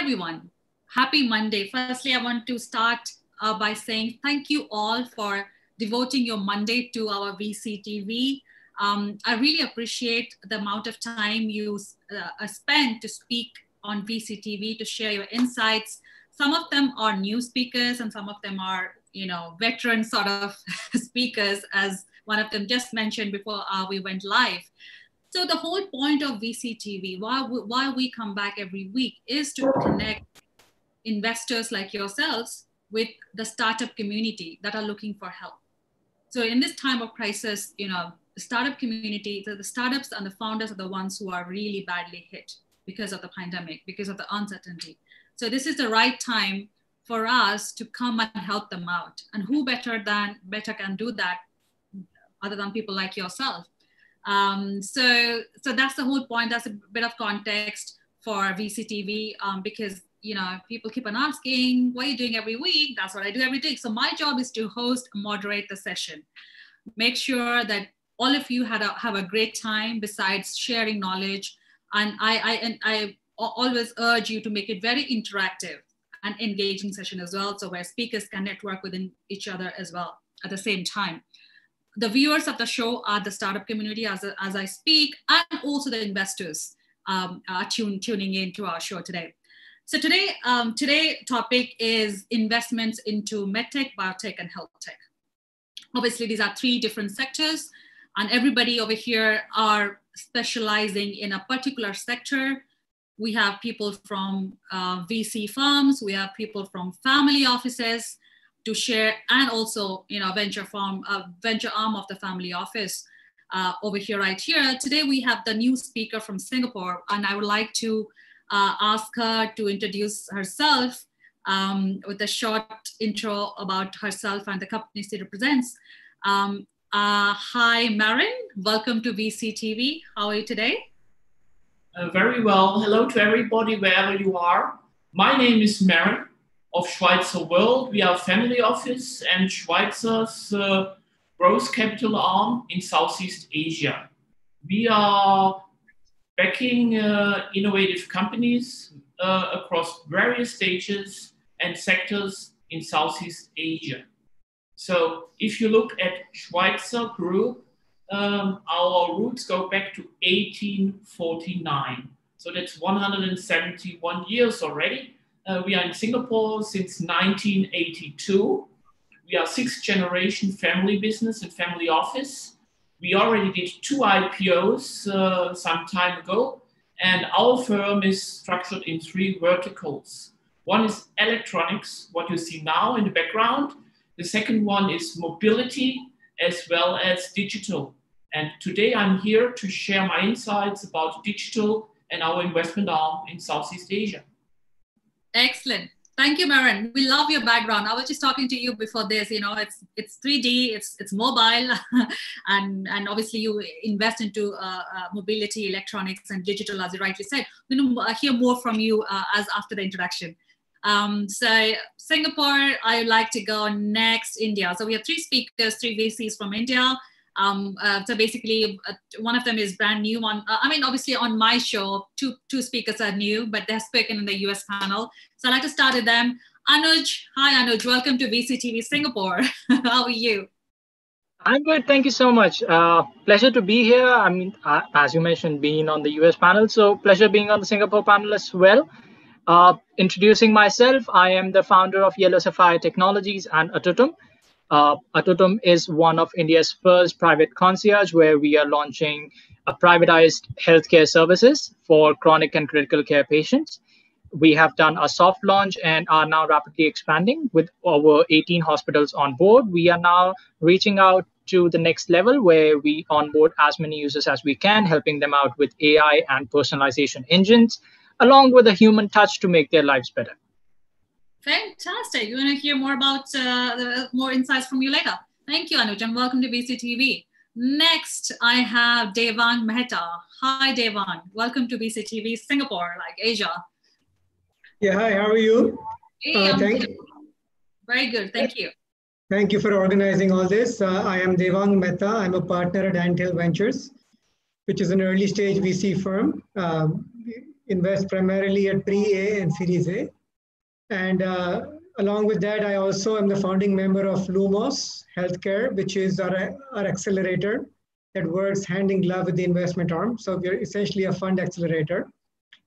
everyone. Happy Monday. Firstly, I want to start uh, by saying thank you all for devoting your Monday to our VCTV. Um, I really appreciate the amount of time you uh, spend to speak on VCTV to share your insights. Some of them are new speakers and some of them are, you know, veteran sort of speakers, as one of them just mentioned before uh, we went live. So the whole point of VCTV, why we, why we come back every week, is to connect investors like yourselves with the startup community that are looking for help. So in this time of crisis, you know, the startup community, the, the startups and the founders are the ones who are really badly hit because of the pandemic, because of the uncertainty. So this is the right time for us to come and help them out. And who better than better can do that other than people like yourself? Um, so, so that's the whole point. That's a bit of context for VCTV um, because you know people keep on asking, "What are you doing every week?" That's what I do every day. So my job is to host, moderate the session, make sure that all of you had a, have a great time. Besides sharing knowledge, and I, I and I always urge you to make it very interactive and engaging session as well. So where speakers can network within each other as well at the same time the viewers of the show are the startup community as, as I speak, and also the investors um, are tune, tuning in to our show today. So today, um, today topic is investments into medtech, biotech, and health tech. Obviously, these are three different sectors, and everybody over here are specializing in a particular sector. We have people from uh, VC firms, we have people from family offices, to share and also you know venture farm uh, venture arm of the family office uh, over here right here. Today we have the new speaker from singapore and i would like to uh, ask her to introduce herself um, with a short intro about herself and the company she represents. Um, uh, hi marin. Welcome to vctv how are you today? Uh, very well. Hello to everybody wherever you are. My name is marin of Schweizer World. We are a family office and Schweizer's uh, growth capital arm in Southeast Asia. We are backing uh, innovative companies uh, across various stages and sectors in Southeast Asia. So if you look at Schweizer Group, um, our roots go back to 1849. So that's 171 years already. Uh, we are in Singapore since 1982. We are sixth generation family business and family office. We already did two IPOs uh, some time ago, and our firm is structured in three verticals. One is electronics, what you see now in the background. The second one is mobility as well as digital. And today I'm here to share my insights about digital and our investment arm in Southeast Asia. Excellent. Thank you, Marin. We love your background. I was just talking to you before this. You know, it's it's 3D, it's it's mobile, and and obviously you invest into uh, uh, mobility, electronics, and digital, as you rightly said. We're going to hear more from you uh, as after the introduction. Um, so Singapore, I would like to go next. India. So we have three speakers, three VCs from India. Um, uh, so basically, uh, one of them is brand new. On uh, I mean, obviously on my show, two two speakers are new, but they're spoken in the US panel. So I'd like to start with them. Anuj, hi Anuj, welcome to VCTV Singapore. How are you? I'm good, thank you so much. Uh, pleasure to be here. I mean, uh, as you mentioned, being on the US panel, so pleasure being on the Singapore panel as well. Uh, introducing myself, I am the founder of Yellow Sapphire Technologies and Atutum. Uh, is one of India's first private concierge where we are launching a privatized healthcare services for chronic and critical care patients. We have done a soft launch and are now rapidly expanding with over 18 hospitals on board. We are now reaching out to the next level where we onboard as many users as we can, helping them out with AI and personalization engines, along with a human touch to make their lives better. Fantastic. You want to hear more about uh, more insights from you later. Thank you, Anuj, and welcome to VCTV. Next, I have Devang Mehta. Hi, Devang. Welcome to VCTV Singapore, like Asia. Yeah, hi, how are you? Hey, uh, thank you. Very good, thank you. Thank you for organizing all this. Uh, I am Devang Mehta. I'm a partner at Anthill Ventures, which is an early stage VC firm. Um, invest primarily at pre-A and Series A. And uh, along with that, I also am the founding member of Lumos Healthcare, which is our, our accelerator that works hand in glove with the investment arm. So we're essentially a fund accelerator.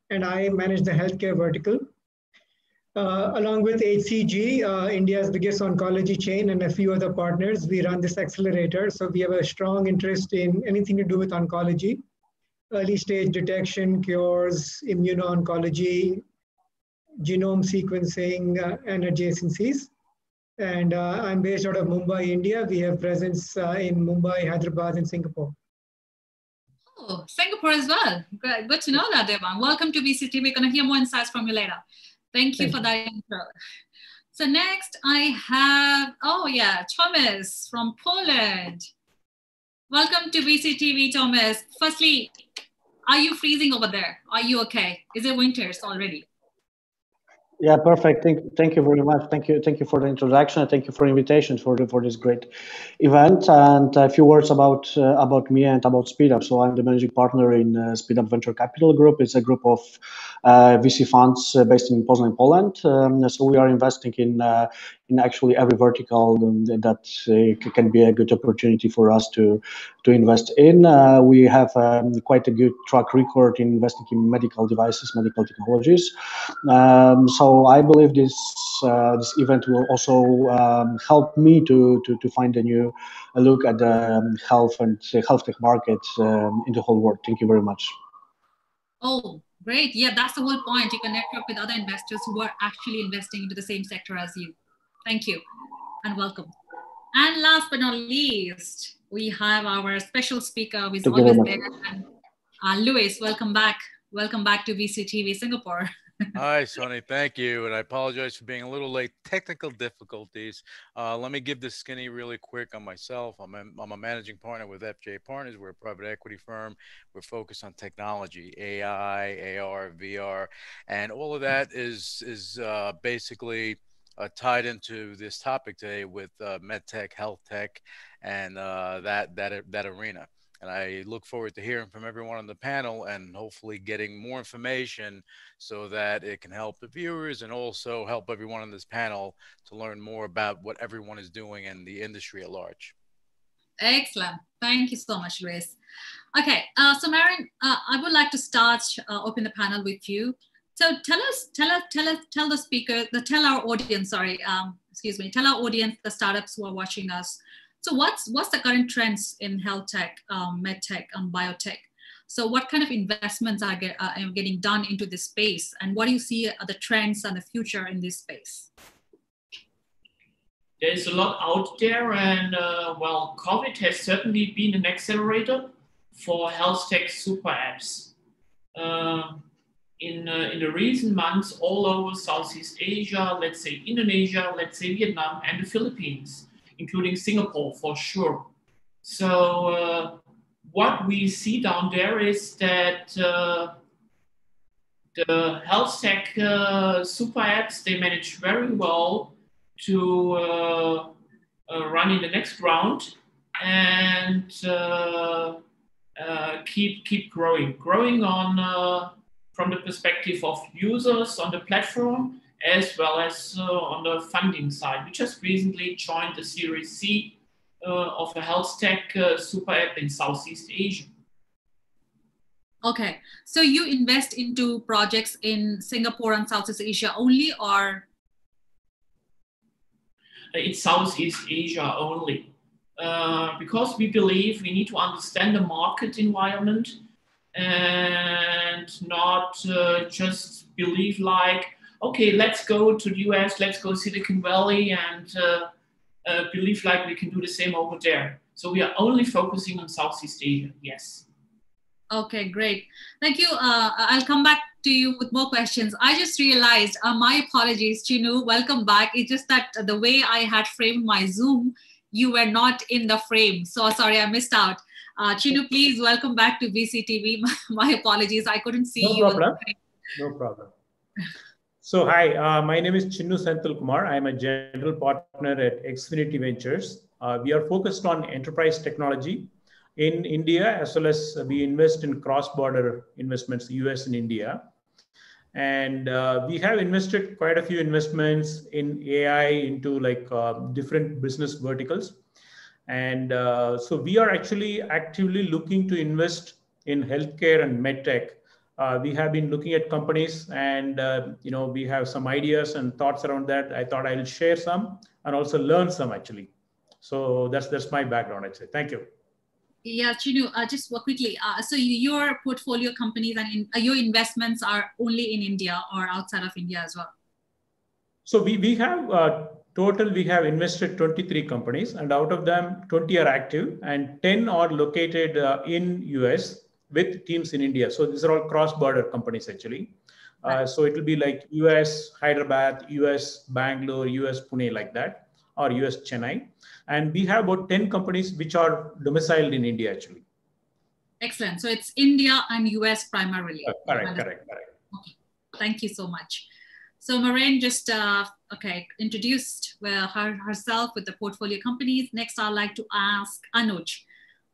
And I manage the healthcare vertical. Uh, along with HCG, uh, India's biggest oncology chain, and a few other partners, we run this accelerator. So we have a strong interest in anything to do with oncology, early stage detection, cures, immuno-oncology, genome sequencing, uh, and adjacencies. And uh, I'm based out of Mumbai, India. We have presence uh, in Mumbai, Hyderabad, and Singapore. Oh, Singapore as well. Good, good to know that, Devang. Welcome to BCT. We're going to hear more insights from you later. Thank you Thank for you. that intro. So next I have, oh yeah, Thomas from Poland. Welcome to VCTV, Thomas. Firstly, are you freezing over there? Are you okay? Is it winters already? Yeah, perfect. Thank, thank you very much. Thank you, thank you for the introduction. Thank you for invitation for the, for this great event. And a few words about uh, about me and about SpeedUp. So I'm the managing partner in uh, SpeedUp Venture Capital Group. It's a group of VC funds uh, based in Poznań, Poland. Um, so we are investing in uh, in actually every vertical that uh, can be a good opportunity for us to to invest in. Uh, we have um, quite a good track record in investing in medical devices, medical technologies. Um, so I believe this uh, this event will also um, help me to, to to find a new look at the um, health and health tech market um, in the whole world. Thank you very much. Oh, Great. Yeah, that's the whole point. You can network with other investors who are actually investing into the same sector as you. Thank you and welcome. And last but not least, we have our special speaker who is always there. And, uh, Luis, welcome back. Welcome back to VCTV Singapore. Hi, Sonny. Thank you. And I apologize for being a little late. Technical difficulties. Uh, let me give this skinny really quick on myself. I'm a, I'm a managing partner with FJ Partners. We're a private equity firm. We're focused on technology, AI, AR, VR, and all of that is is uh, basically uh, tied into this topic today with uh, medtech, health tech, and uh, that that that arena. And I look forward to hearing from everyone on the panel and hopefully getting more information so that it can help the viewers and also help everyone on this panel to learn more about what everyone is doing in the industry at large. Excellent. Thank you so much, Luis. Okay, uh, so Marin, uh, I would like to start uh, open the panel with you. So tell us, tell us, tell us, tell the speaker, the tell our audience, sorry, um, excuse me, tell our audience, the startups who are watching us. So what's what's the current trends in health tech, um, med tech, and biotech? So what kind of investments are, get, are getting done into this space, and what do you see are the trends and the future in this space? There's a lot out there, and uh, well, COVID has certainly been an accelerator for health tech super apps. Uh, in, uh, in the recent months all over Southeast Asia, let's say Indonesia, let's say Vietnam, and the Philippines, including Singapore for sure. So, uh, what we see down there is that uh, the health tech uh, super apps they manage very well to uh, uh, run in the next round and keep keep growing, growing on from the perspective of users on the platform as well as uh, on the funding side. We just recently joined the Series C uh, of a health tech uh, super app in Southeast Asia. Okay, so you invest into projects in Singapore and Southeast Asia only, or? It's Southeast Asia only. Uh, because we believe we need to understand the market environment and not uh, just believe like, okay, let's go to the US, let's go Silicon Valley and uh, uh, believe like we can do the same over there. So we are only focusing on Southeast Asia, yes. Okay, great. Thank you. Uh, I'll come back to you with more questions. I just realized, uh, my apologies, Chinu, welcome back. It's just that the way I had framed my Zoom, you were not in the frame. So sorry, I missed out. Uh, Chinu, please welcome back to VCTV. My, apologies, I couldn't see no you. Problem. No problem. So hi, uh, my name is Chinnu Senthil Kumar. I'm a general partner at Exfinity Ventures. Uh, we are focused on enterprise technology in India, as well as we invest in cross-border investments, US and India. and uh, we have invested quite a few investments in AI into like uh, different business verticals. And uh, so we are actually actively looking to invest in healthcare and medtech. Uh, we have been looking at companies and uh, you know we have some ideas and thoughts around that. I thought I'll share some and also learn some actually. So that's that's my background. I'd say. Thank you. Yeah, Chinu, uh, just quickly. Uh, so your portfolio companies and in, uh, your investments are only in India or outside of India as well? So we, we have uh, total, we have invested 23 companies and out of them 20 are active and 10 are located uh, in US with teams in India. So these are all cross-border companies actually. Uh, so it will be like US Hyderabad, US Bangalore, US Pune like that or US Chennai. And we have about 10 companies which are domiciled in India actually. Excellent. So it's India and US primarily. Uh, correct, correct, correct. Okay. Thank you so much. So Maren just, uh, okay, introduced uh, her, herself with the portfolio companies. Next, I'd like to ask Anuj.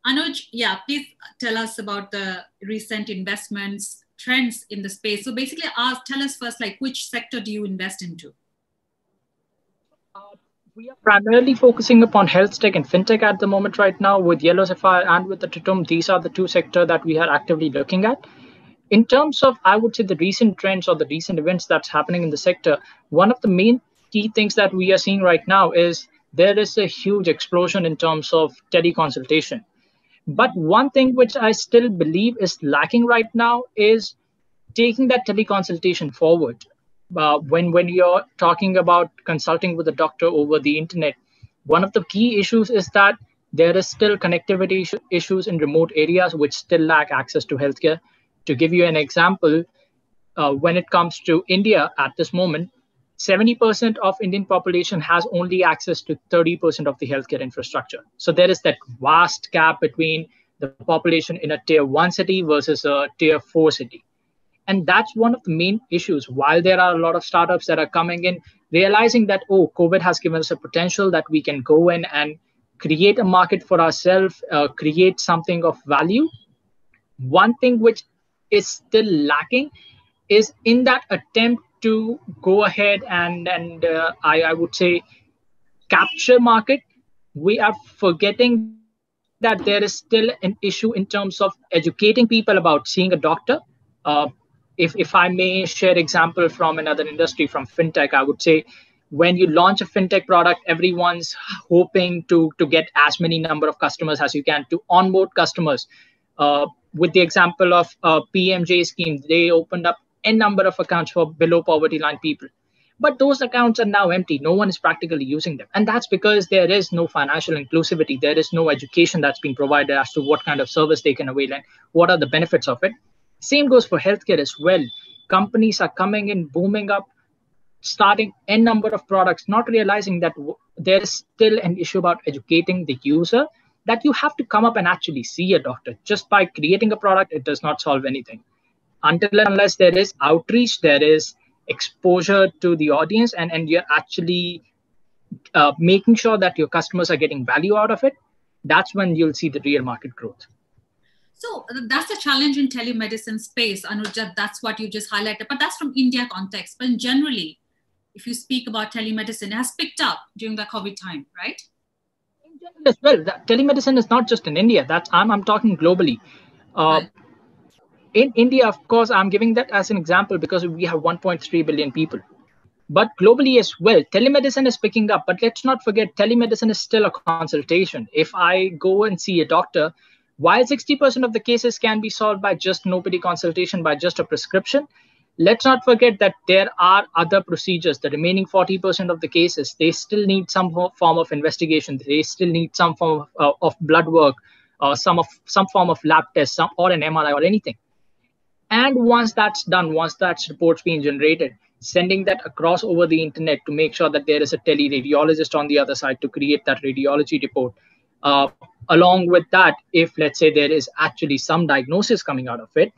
Anuj, yeah, please tell us about the recent investments, trends in the space. So basically, ask, tell us first, like, which sector do you invest into? Uh, we are primarily focusing upon health tech and fintech at the moment right now with Yellow Sapphire and with the Titum. These are the two sectors that we are actively looking at. In terms of, I would say, the recent trends or the recent events that's happening in the sector, one of the main key things that we are seeing right now is there is a huge explosion in terms of teleconsultation. But one thing which I still believe is lacking right now is taking that teleconsultation forward uh, when when you're talking about consulting with a doctor over the internet, one of the key issues is that there is still connectivity issues in remote areas which still lack access to healthcare. To give you an example, uh, when it comes to India at this moment, 70% of Indian population has only access to 30% of the healthcare infrastructure. So there is that vast gap between the population in a tier one city versus a tier four city. And that's one of the main issues. While there are a lot of startups that are coming in, realizing that, oh, COVID has given us a potential that we can go in and create a market for ourselves, uh, create something of value. One thing which is still lacking is in that attempt to go ahead and, and uh, I, I would say, capture market, we are forgetting that there is still an issue in terms of educating people about seeing a doctor. Uh, if, if I may share example from another industry, from fintech, I would say when you launch a fintech product, everyone's hoping to, to get as many number of customers as you can to onboard customers. Uh, with the example of uh, PMJ scheme, they opened up a number of accounts for below poverty line people. But those accounts are now empty. No one is practically using them. And that's because there is no financial inclusivity. There is no education that's being provided as to what kind of service they can avail and what are the benefits of it. Same goes for healthcare as well. Companies are coming in, booming up, starting n number of products, not realizing that there is still an issue about educating the user that you have to come up and actually see a doctor. Just by creating a product, it does not solve anything. Until unless there is outreach, there is exposure to the audience, and, and you're actually uh, making sure that your customers are getting value out of it, that's when you'll see the real market growth. So that's the challenge in telemedicine space, Anuja. That's what you just highlighted, but that's from India context. But generally, if you speak about telemedicine, it has picked up during the COVID time, right? As well, telemedicine is not just in India. That's I'm I'm talking globally. Uh, right. In India, of course, I'm giving that as an example because we have 1.3 billion people. But globally as well, telemedicine is picking up. But let's not forget, telemedicine is still a consultation. If I go and see a doctor, while 60% of the cases can be solved by just OPD consultation, by just a prescription, let's not forget that there are other procedures. The remaining 40% of the cases, they still need some form of investigation. They still need some form of, uh, of blood work, uh, some of some form of lab test, some or an MRI or anything. And once that's done, once that report's being generated, sending that across over the internet to make sure that there is a teleradiologist on the other side to create that radiology report. Uh, along with that, if let's say there is actually some diagnosis coming out of it,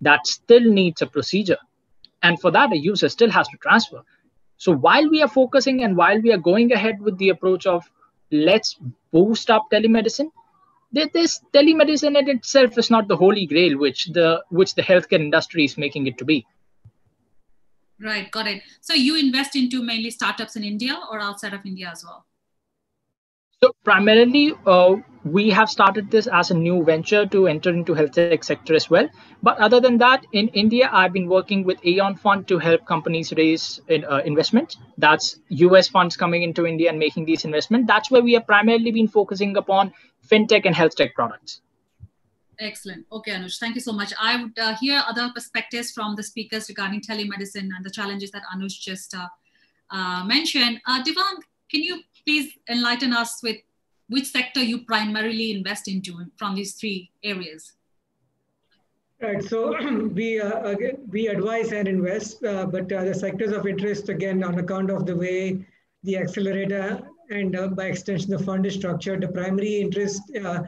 that still needs a procedure. And for that, a user still has to transfer. So while we are focusing and while we are going ahead with the approach of let's boost up telemedicine, this telemedicine in itself is not the holy grail which the which the healthcare industry is making it to be. Right, got it. So you invest into mainly startups in India or outside of India as well? So primarily, uh, we have started this as a new venture to enter into health tech sector as well. But other than that, in India, I've been working with Aeon Fund to help companies raise in, uh, investment. That's US funds coming into India and making these investment. That's where we have primarily been focusing upon fintech and health tech products. Excellent. Okay, Anush, thank you so much. I would uh, hear other perspectives from the speakers regarding telemedicine and the challenges that Anush just uh, uh, mentioned. Uh, Devang, can you please enlighten us with which sector you primarily invest into from these three areas? Right. So we uh, again, we advise and invest, uh, but uh, the sectors of interest again on account of the way the accelerator and uh, by extension the fund is structured, the primary interest uh,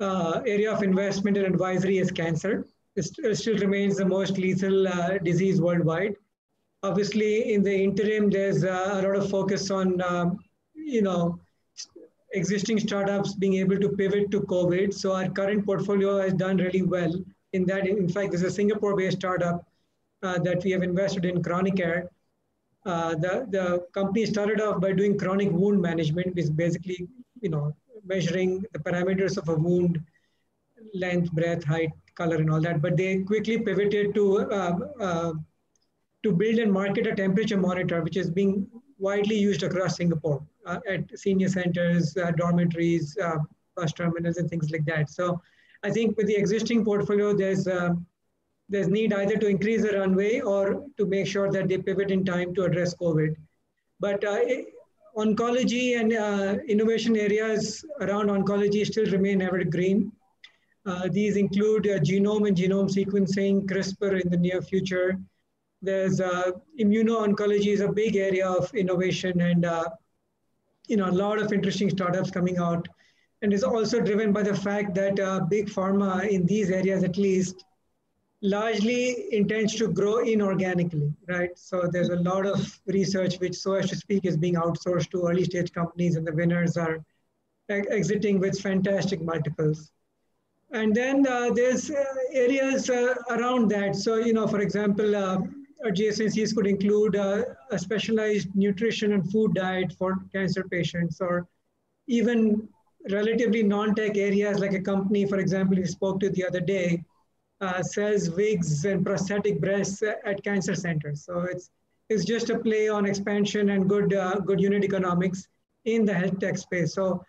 uh, area of investment and advisory is cancer. It still remains the most lethal disease worldwide. Obviously, in the interim, there's a lot of focus on um, you know, existing startups being able to pivot to COVID. So our current portfolio has done really well in that. In fact, there's a Singapore-based startup uh, that we have invested in Chronic KroniKare. Uh, the, the company started off by doing chronic wound management, which is basically, you know, measuring the parameters of a wound, length, breadth, height, color, and all that. But they quickly pivoted to uh, uh to build and market a temperature monitor, which is being widely used across Singapore uh, at senior centers, uh, dormitories, uh, bus terminals, and things like that. So I think with the existing portfolio, there's there's need either to increase the runway or to make sure that they pivot in time to address COVID. But uh, oncology and uh, innovation areas around oncology still remain evergreen. Uh, these include genome and genome sequencing, CRISPR in the near future, there's uh, immuno-oncology is a big area of innovation and uh, you know a lot of interesting startups coming out and is also driven by the fact that uh, big pharma in these areas at least largely intends to grow inorganically right? So there's a lot of research which so as to speak is being outsourced to early stage companies and the winners are exiting with fantastic multiples. And then uh, there's uh, areas uh, around that. So you know for example uh, adjacencies could include uh, a specialized nutrition and food diet for cancer patients, or even relatively non-tech areas like a company, for example, we spoke to the other day, uh, sells wigs and prosthetic breasts at cancer centers. So it's it's just a play on expansion and good uh, good unit economics in the health tech space. So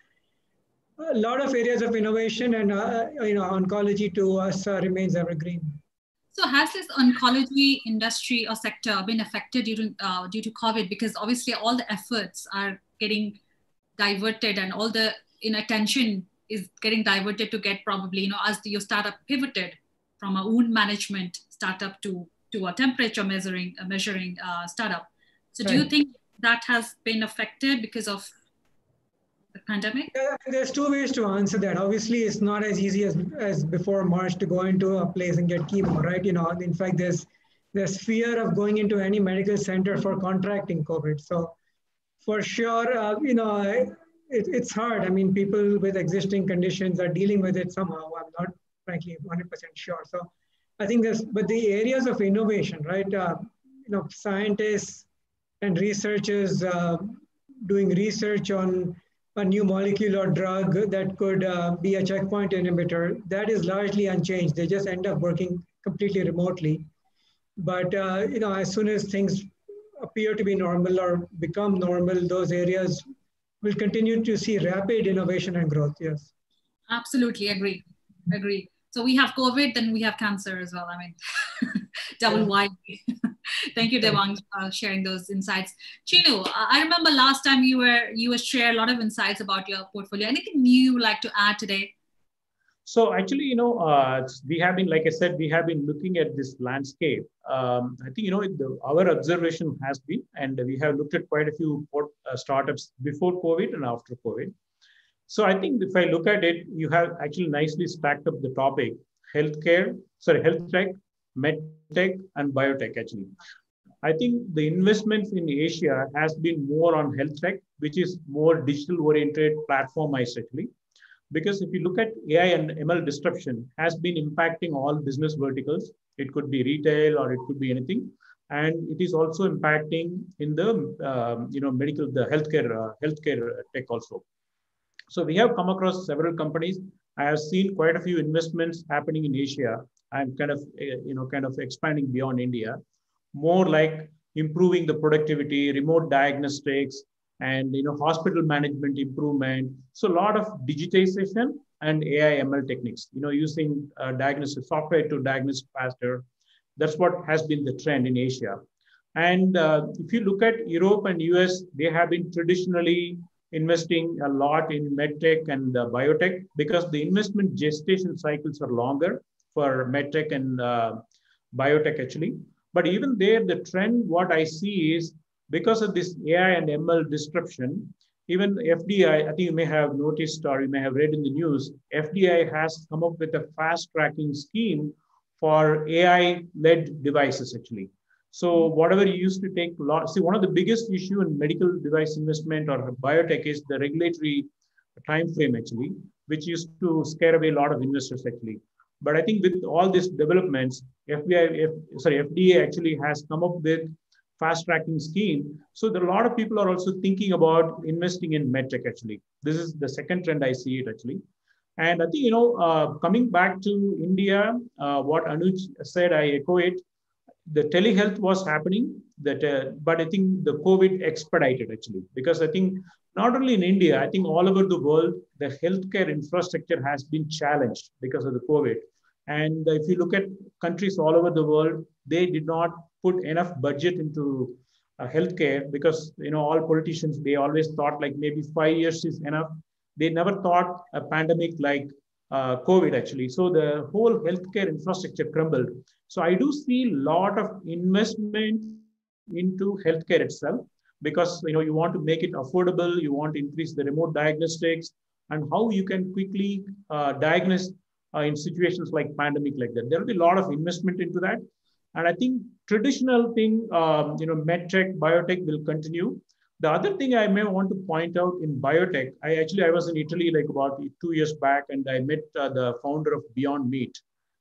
a lot of areas of innovation and uh, you know oncology to us uh, remains evergreen. So has this oncology industry or sector been affected due to, uh, due to COVID? Because obviously all the efforts are getting diverted and all the in attention is getting diverted to get probably, you know, as the, your startup pivoted from a wound management startup to, to a temperature measuring, uh, measuring uh, startup. So right. do you think that has been affected because of the pandemic? Yeah, there's two ways to answer that. Obviously, it's not as easy as, as before March to go into a place and get chemo, right? You know, in fact, there's there's fear of going into any medical center for contracting COVID. So for sure, uh, you know, it, it's hard. I mean, people with existing conditions are dealing with it somehow. I'm not frankly 100% sure. So I think there's, but the areas of innovation, right? Uh, you know, scientists and researchers uh, doing research on a new molecule or drug that could uh, be a checkpoint inhibitor, that is largely unchanged. They just end up working completely remotely. But uh, you know, as soon as things appear to be normal or become normal, those areas will continue to see rapid innovation and growth. Yes. Absolutely agree. Agree. So we have COVID, then we have cancer as well. I mean, double wide. Thank you, Devang, for sharing those insights. Chinu, I remember last time you were you were share a lot of insights about your portfolio. Anything new you would like to add today? So actually, you know, uh, we have been, like I said, we have been looking at this landscape. Um, I think, you know, the, our observation has been, and we have looked at quite a few port, uh, startups before COVID and after COVID. So I think if I look at it, you have actually nicely stacked up the topic, healthcare, sorry, health tech, medtech, and biotech actually. I think the investments in Asia has been more on health tech, which is more digital oriented platformized actually. Because if you look at AI and ML disruption has been impacting all business verticals. It could be retail or it could be anything. and it is also impacting in the um, you know medical the healthcare uh, healthcare tech also. So we have come across several companies. I have seen quite a few investments happening in Asia. I'm kind of uh, you know kind of expanding beyond India, more like improving the productivity, remote diagnostics, and you know hospital management improvement. So a lot of digitization and AI ML techniques. You know using uh, diagnostic software to diagnose faster that's what has been the trend in Asia. And uh, if you look at Europe and US, they have been traditionally investing a lot in medtech and uh, biotech because the investment gestation cycles are longer for medtech and uh, biotech actually. But even there, the trend, what I see is because of this AI and ML disruption, even FDI, I think you may have noticed or you may have read in the news, FDI has come up with a fast tracking scheme for AI-led devices actually. So whatever you used to take, lot, see one of the biggest issue in medical device investment or biotech is the regulatory time frame actually, which used to scare away a lot of investors actually. But I think with all these developments, FBI, F, sorry, FDA actually has come up with fast tracking scheme. So there a lot of people are also thinking about investing in medtech actually. This is the second trend I see it actually. And I think, you know, uh, coming back to India, uh, what Anuj said, I echo it. The telehealth was happening, that, uh, but I think the COVID expedited actually, because I think not only in India, I think all over the world, the healthcare infrastructure has been challenged because of the COVID. And if you look at countries all over the world, they did not put enough budget into uh, healthcare because you know all politicians they always thought like maybe five years is enough they never thought a pandemic like uh, COVID actually. So the whole healthcare infrastructure crumbled. So I do see a lot of investment into healthcare itself because you know you want to make it affordable, you want to increase the remote diagnostics and how you can quickly uh, diagnose uh, in situations like pandemic like that. There will be a lot of investment into that. And I think traditional thing, um, you know, medtech, biotech will continue. The other thing I may want to point out in biotech, I actually I was in Italy like about two years back, and I met uh, the founder of Beyond Meat.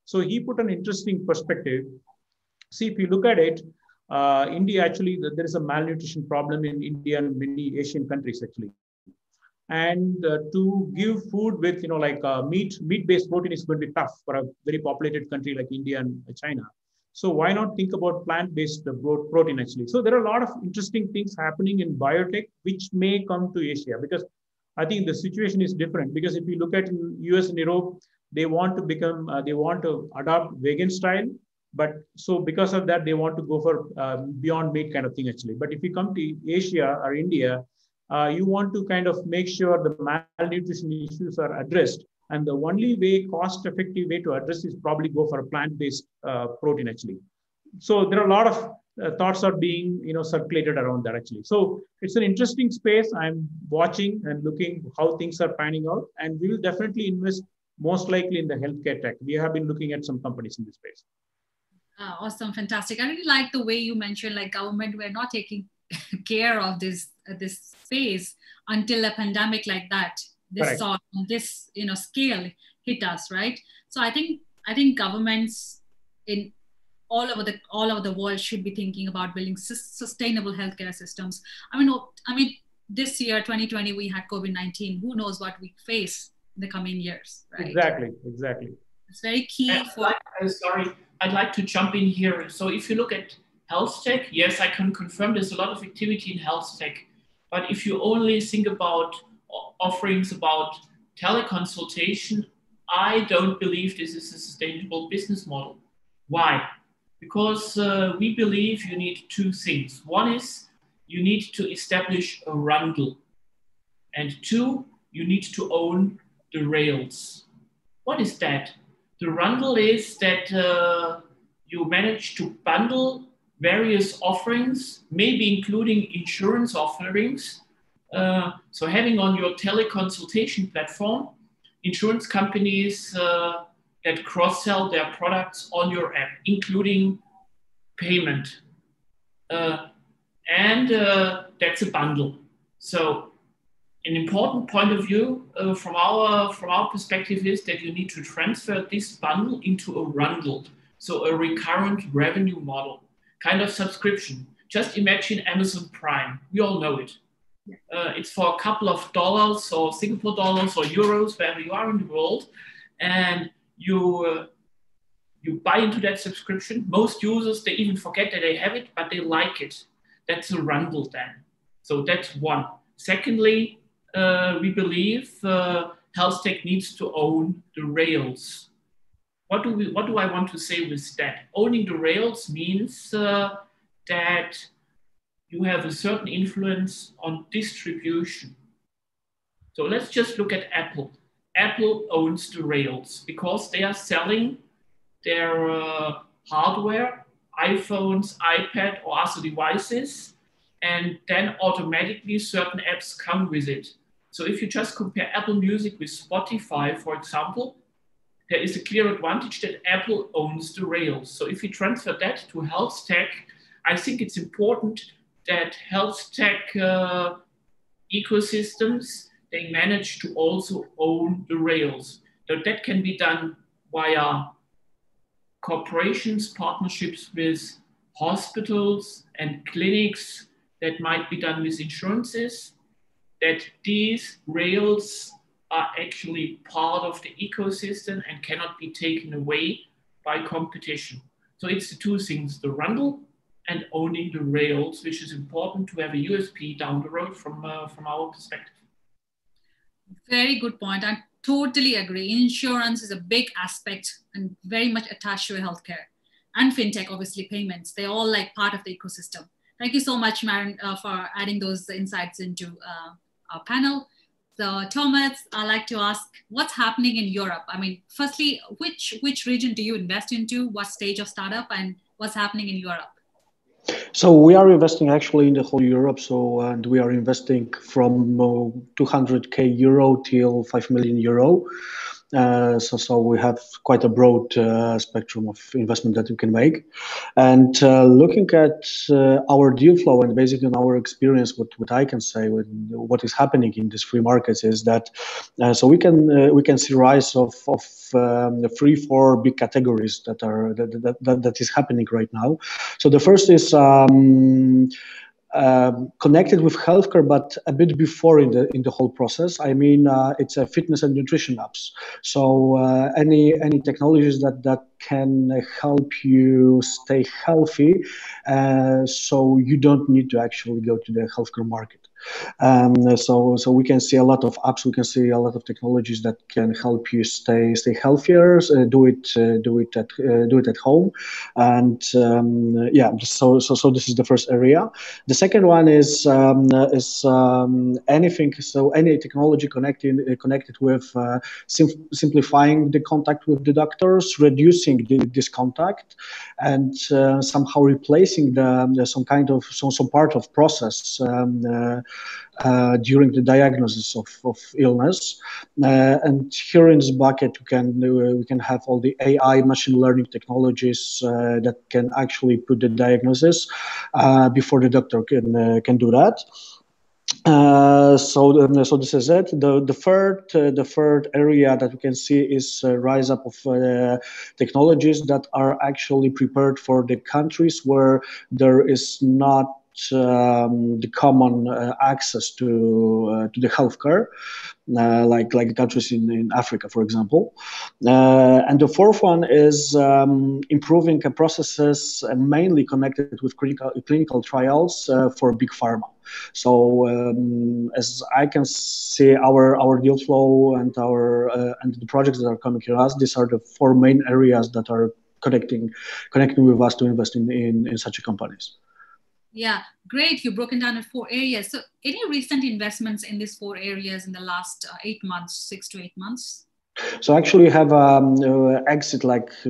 So he put an interesting perspective. See, if you look at it, uh, India actually there is a malnutrition problem in India and many Asian countries actually. And uh, to give food with you know like uh, meat meat based protein is going to be tough for a very populated country like India and China. So why not think about plant-based protein actually? So there are a lot of interesting things happening in biotech which may come to Asia because I think the situation is different because if you look at US and Europe, they want to become, uh, they want to adopt vegan style, but so because of that, they want to go for uh, beyond meat kind of thing actually. But if you come to Asia or India, uh, you want to kind of make sure the malnutrition issues are addressed and the only way, cost effective way to address is probably go for a plant-based uh, protein actually. So there are a lot of uh, thoughts are being you know circulated around that actually. So it's an interesting space. I'm watching and looking how things are panning out, and we will definitely invest most likely in the healthcare tech. We have been looking at some companies in this space. Uh, awesome, fantastic. I really like the way you mentioned like government we're not taking care of this uh, this space until a pandemic like that this sort this you know scale hit us right? So i think i think governments in all over the all over the world should be thinking about building sustainable healthcare systems. I mean i mean this year 2020 we had covid-19 who knows what we face in the coming years right? Exactly exactly. It's very key and for like, uh, sorry i'd like to jump in here. So if you look at health tech yes i can confirm there's a lot of activity in health tech. But if you only think about offerings about teleconsultation, I don't believe this is a sustainable business model. Why? Because uh, we believe you need two things. One is you need to establish a rundle, and two, you need to own the rails. What is that? The rundle is that uh, you manage to bundle various offerings, maybe including insurance offerings, uh, so having on your teleconsultation platform, insurance companies uh, that cross-sell their products on your app, including payment. Uh, and uh, that's a bundle. So an important point of view uh, from our from our perspective is that you need to transfer this bundle into a rundle, so a recurrent revenue model. kind of subscription. Just imagine Amazon Prime. We all know it. Uh, it's for a couple of dollars or Singapore dollars or euros, wherever you are in the world, and you uh, you buy into that subscription. Most users they even forget that they have it, but they like it. That's a rundle then. So that's one. Secondly, uh, we believe uh, health tech needs to own the rails. What do we? What do I want to say with that? Owning the rails means uh, that you have a certain influence on distribution. So let's just look at Apple. Apple owns the rails because they are selling their uh, hardware, iPhones, iPad, or other devices, and then automatically certain apps come with it. So if you just compare Apple Music with Spotify, for example, there is a clear advantage that Apple owns the rails. So if you transfer that to health tech, I think it's important that health tech uh, ecosystems they manage to also own the rails. So that can be done via corporations, partnerships with hospitals and clinics that might be done with insurances, that these rails are actually part of the ecosystem and cannot be taken away by competition. So it's the two things, the rundle and owning the rails, which is important to have a USP down the road from, uh, from our perspective. Very good point. I totally agree. Insurance is a big aspect and very much attached to healthcare and fintech, obviously payments. They're all like part of the ecosystem. Thank you so much, Maren, uh, for adding those insights into uh, our panel. So Thomas, I'd like to ask, what's happening in Europe? I mean, firstly, which which region do you invest into? What stage of startup, and what's happening in Europe? So we are investing actually in the whole Europe. So and we are investing from uh, 200k euro till 5 million euro. Uh, so, so we have quite a broad uh, spectrum of investment that we can make. And uh, looking at uh, our deal flow and basically on our experience, what, what I can say, with what is happening in these free markets is that uh, so we can we can see rise of, of um, the three four big categories that are that, that, that, that is happening right now. So the first is um, um, connected with healthcare, but a bit before in the in the whole process. I mean, uh, it's a fitness and nutrition apps. So uh, any any technologies that that can help you stay healthy, uh, so you don't need to actually go to the healthcare market. Um, so so we can see a lot of apps. We can see a lot of technologies that can help you stay stay healthier. Uh, do it uh, do it at uh, do it at home, and um, yeah. So so so this is the first area. The second one is um, is um, anything. So any technology connected connected with uh, sim- simplifying the contact with the doctors, reducing the, this contact, and uh, somehow replacing the, some kind of some some part of process. Um, uh, uh, during the diagnosis of, of illness. Uh, and here in this bucket, we can uh, we can have all the AI machine learning technologies uh, that can actually put the diagnosis before the doctor can can do that. Uh, so, um, so this is it. The the third uh, the third area that we can see is uh, rise up of technologies that are actually prepared for the countries where there is not um, the common uh, access to uh, to the healthcare, uh, like like countries in, in Africa, for example. Uh, and the fourth one is um, improving processes mainly connected with clinical clinical trials uh, for big pharma. So um, as I can see, our our deal flow and our uh, and the projects that are coming to us, these are the four main areas that are connecting connecting with us to invest in, in, in such companies. Yeah, great. You've broken down in four areas. So, any recent investments in these four areas in the last uh, eight months, six to eight months? So actually you have um, uh, exit like uh,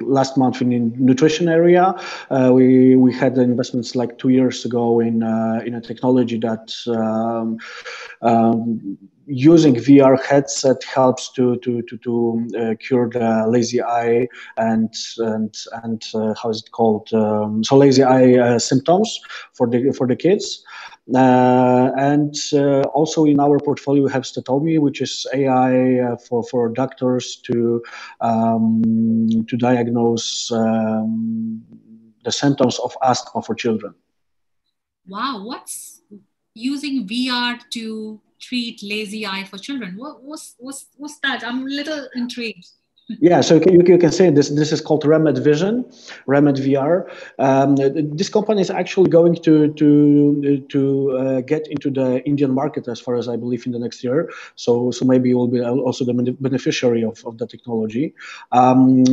last month in the nutrition area. Uh, we we had investments like two years ago in uh, in a technology that um, um, using VR headset helps to to to, to uh, cure the lazy eye and and and uh, how is it called? Um, so lazy eye uh, symptoms for the for the kids. Uh, and uh, also in our portfolio we have StethoMe, which is AI uh, for for doctors to um, to diagnose. Um, the symptoms of asthma for children. Wow, what's using VR to treat lazy eye for children? What, what's, what's, what's that? I'm a little intrigued yeah, so you, you can say this. This is called Remed Vision, Remed VR. Um, this company is actually going to to to uh, get into the Indian market, as far as I believe, in the next year. So so maybe you will be also the beneficiary of, of the technology. Um,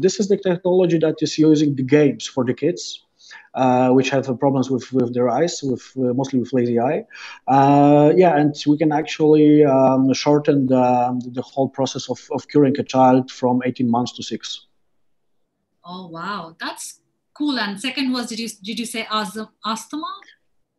this is the technology that is using the games for the kids which have problems with, with their eyes, with uh, mostly with lazy eye. Uh, yeah, and we can actually um, shorten the, the whole process of, of curing a child from 18 months to six. Oh wow, that's cool. And second was, did you did you say asthma?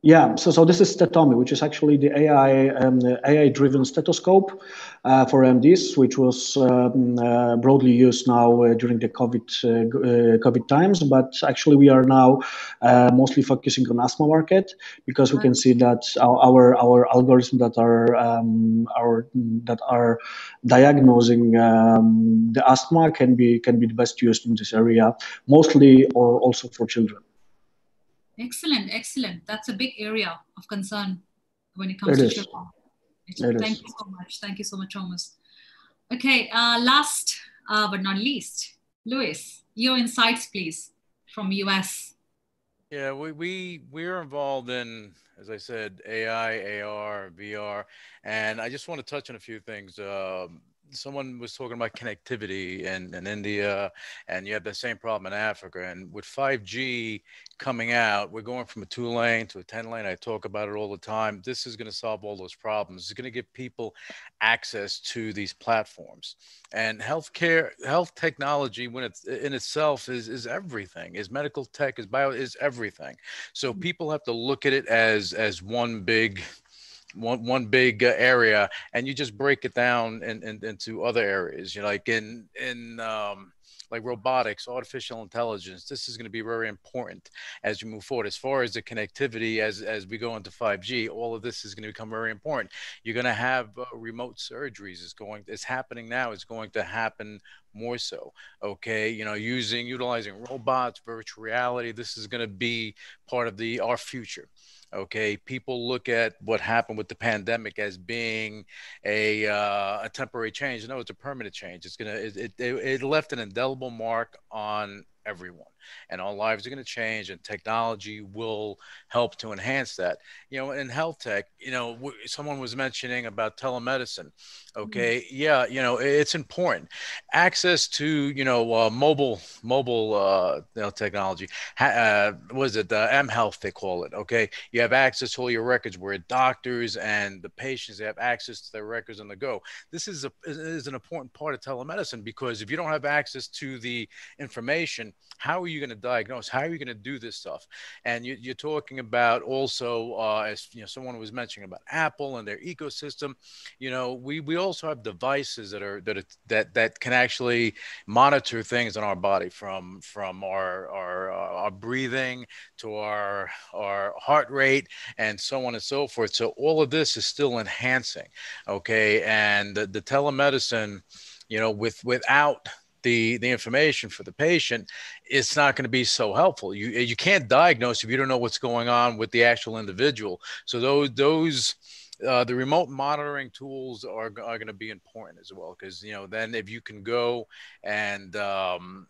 Yeah, so so this is StethoMe, which is actually the AI um, AI-driven stethoscope uh, for MDs, which was um, uh, broadly used now uh, during the COVID uh, uh, COVID times. But actually, we are now uh, mostly focusing on asthma market because we can see that our our, algorithms that are um, our that are diagnosing um, the asthma can be can be the best used in this area, mostly or also for children. Excellent, excellent. That's a big area of concern when it comes it to children. Thank is. you so much. Thank you so much, Thomas. Okay, uh, last uh, but not least, Louis, your insights, please, from US. Yeah, we we we're involved in, as I said, AI, AR, VR, and I just want to touch on a few things. Um, someone was talking about connectivity in, in India, and you have the same problem in Africa. And with 5G coming out, we're going from a two lane to a 10 lane. I talk about it all the time. This is going to solve all those problems. It's going to give people access to these platforms. And healthcare, health technology, when it's in itself, is, is everything. Is medical tech, is bio, is everything. So mm-hmm. people have to look at it as as one big one one big uh, area and you just break it down in, in, into other areas you know like in in um, like robotics artificial intelligence this is going to be very important as you move forward. As far as the connectivity as as we go into 5g all of this is going to become very important. You're going to have uh, remote surgeries. It's going it's happening now. It's going to happen more so okay? You know using utilizing robots virtual reality this is going to be part of the our future Okay, people look at what happened with the pandemic as being a uh, a temporary change. No, it's a permanent change. It's gonna it, it, it left an indelible mark on everyone. And our lives are going to change and technology will help to enhance that. You know in health tech you know someone was mentioning about telemedicine okay? Mm-hmm. yeah you know it's important. Access to you know uh, mobile mobile uh, you know, technology uh, was it uh, m health they call it okay? You have access to all your records where doctors and the patients have access to their records on the go. This is a is an important part of telemedicine because if you don't have access to the information how are you going to diagnose? How are you going to do this stuff? And you, are talking about also, uh, as you know, someone was mentioning about Apple and their ecosystem. You know, we we also have devices that are that are, that that can actually monitor things in our body from from our our uh, our breathing to our our heart rate and so on and so forth. So all of this is still enhancing. Okay, and the, the telemedicine you know with without the the information for the patient it's not going to be so helpful. You you can't diagnose if you don't know what's going on with the actual individual. So those those uh, the remote monitoring tools are, are going to be important as well because you know then if you can go and um,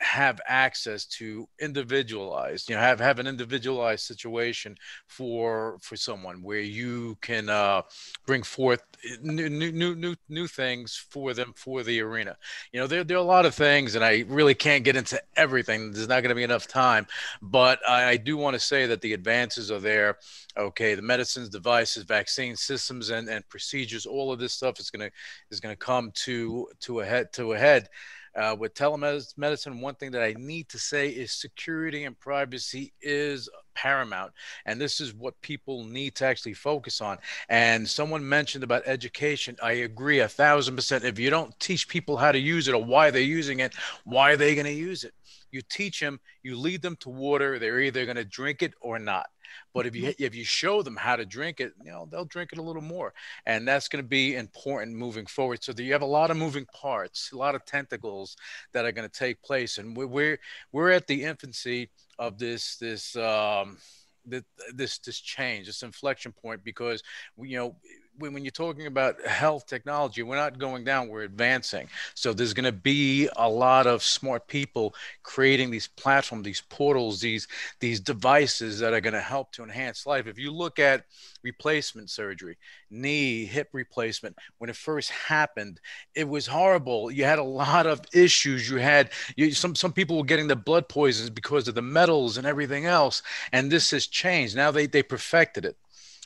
have access to individualized you know have have an individualized situation for for someone where you can uh, bring forth new, new new new things for them for the arena. You know there, there are a lot of things and i really can't get into everything. There's not going to be enough time but i, I do want to say that the advances are there. Okay the medicines devices vaccine systems and, and procedures all of this stuff is going to is going to come to to a head to a head uh, with telemedicine, one thing that I need to say is security and privacy is paramount. And this is what people need to actually focus on. And someone mentioned about education. I agree a thousand percent. If you don't teach people how to use it or why they're using it, why are they going to use it? you teach them, you lead them to water. They're either going to drink it or not. But if you mm-hmm. if you show them how to drink it, you know they'll drink it a little more, and that's going to be important moving forward. So you have a lot of moving parts, a lot of tentacles that are going to take place, and we're we're, we're at the infancy of this this um, this this change, this inflection point, because you know when, when you're talking about health technology, we're not going down, we're advancing. So there's going to be a lot of smart people creating these platforms, these portals, these these devices that are going to help to enhance life. If you look at replacement surgery, knee, hip replacement, when it first happened, it was horrible. You had a lot of issues. You had you, some some people were getting the blood poisons because of the metals and everything else. And this has changed. Now they they perfected it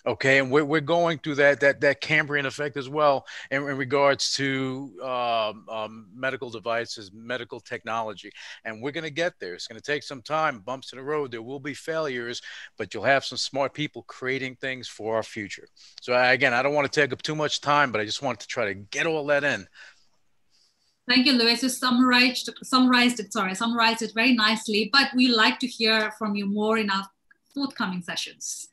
okay and we're, we're going through that that that cambrian effect as well in, in regards to um, um, medical devices medical technology and we're going to get there it's going to take some time bumps in the road there will be failures but you'll have some smart people creating things for our future so again i don't want to take up too much time but i just wanted to try to get all that in Thank you, Louis. You summarized, summarized it, sorry, summarized it very nicely, but we like to hear from you more in our forthcoming sessions.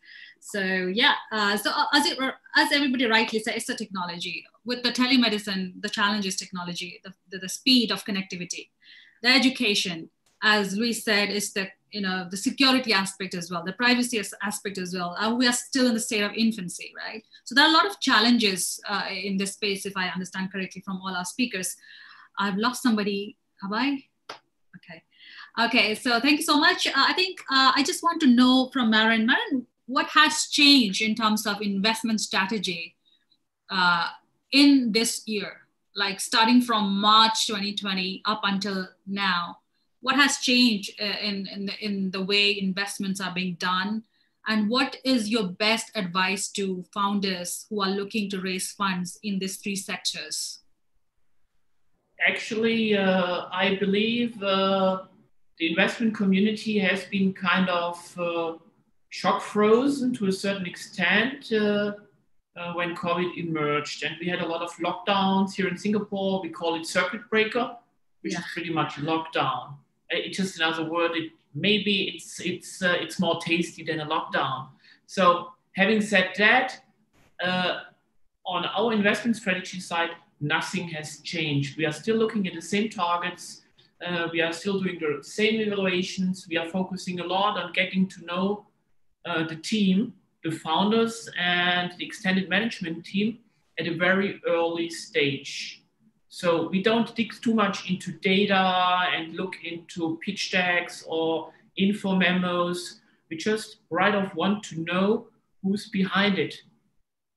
So yeah, uh, so uh, as it as everybody rightly said, it's a technology. With the telemedicine, the challenge is technology, the, the, the speed of connectivity, the education, as we said, is the you know the security aspect as well, the privacy aspect as well. And we are still in the state of infancy, right? So there are a lot of challenges uh, in this space, if I understand correctly from all our speakers. I've lost somebody. Have I? Okay. Okay, so thank you so much. Uh, I think uh, I just want to know from Maren. Maren, what has changed in terms of investment strategy uh, in this year, like starting from March 2020 up until now? What has changed uh, in, in, the, in the way investments are being done? And what is your best advice to founders who are looking to raise funds in these three sectors? Actually, uh, I believe uh, the investment community has been kind of uh, shock frozen to a certain extent uh, uh, when COVID emerged. And we had a lot of lockdowns here in Singapore. We call it circuit breaker, which yeah. is pretty much lockdown. Uh, it's just another word. It, maybe it's, it's, uh, it's more tasty than a lockdown. So having said that, uh, on our investment strategy side, nothing has changed. We are still looking at the same targets. Uh, we are still doing the same evaluations. We are focusing a lot on getting to know uh, the team, the founders, and the extended management team at a very early stage. So we don't dig too much into data and look into pitch decks or info memos. We just right off want to know who's behind it,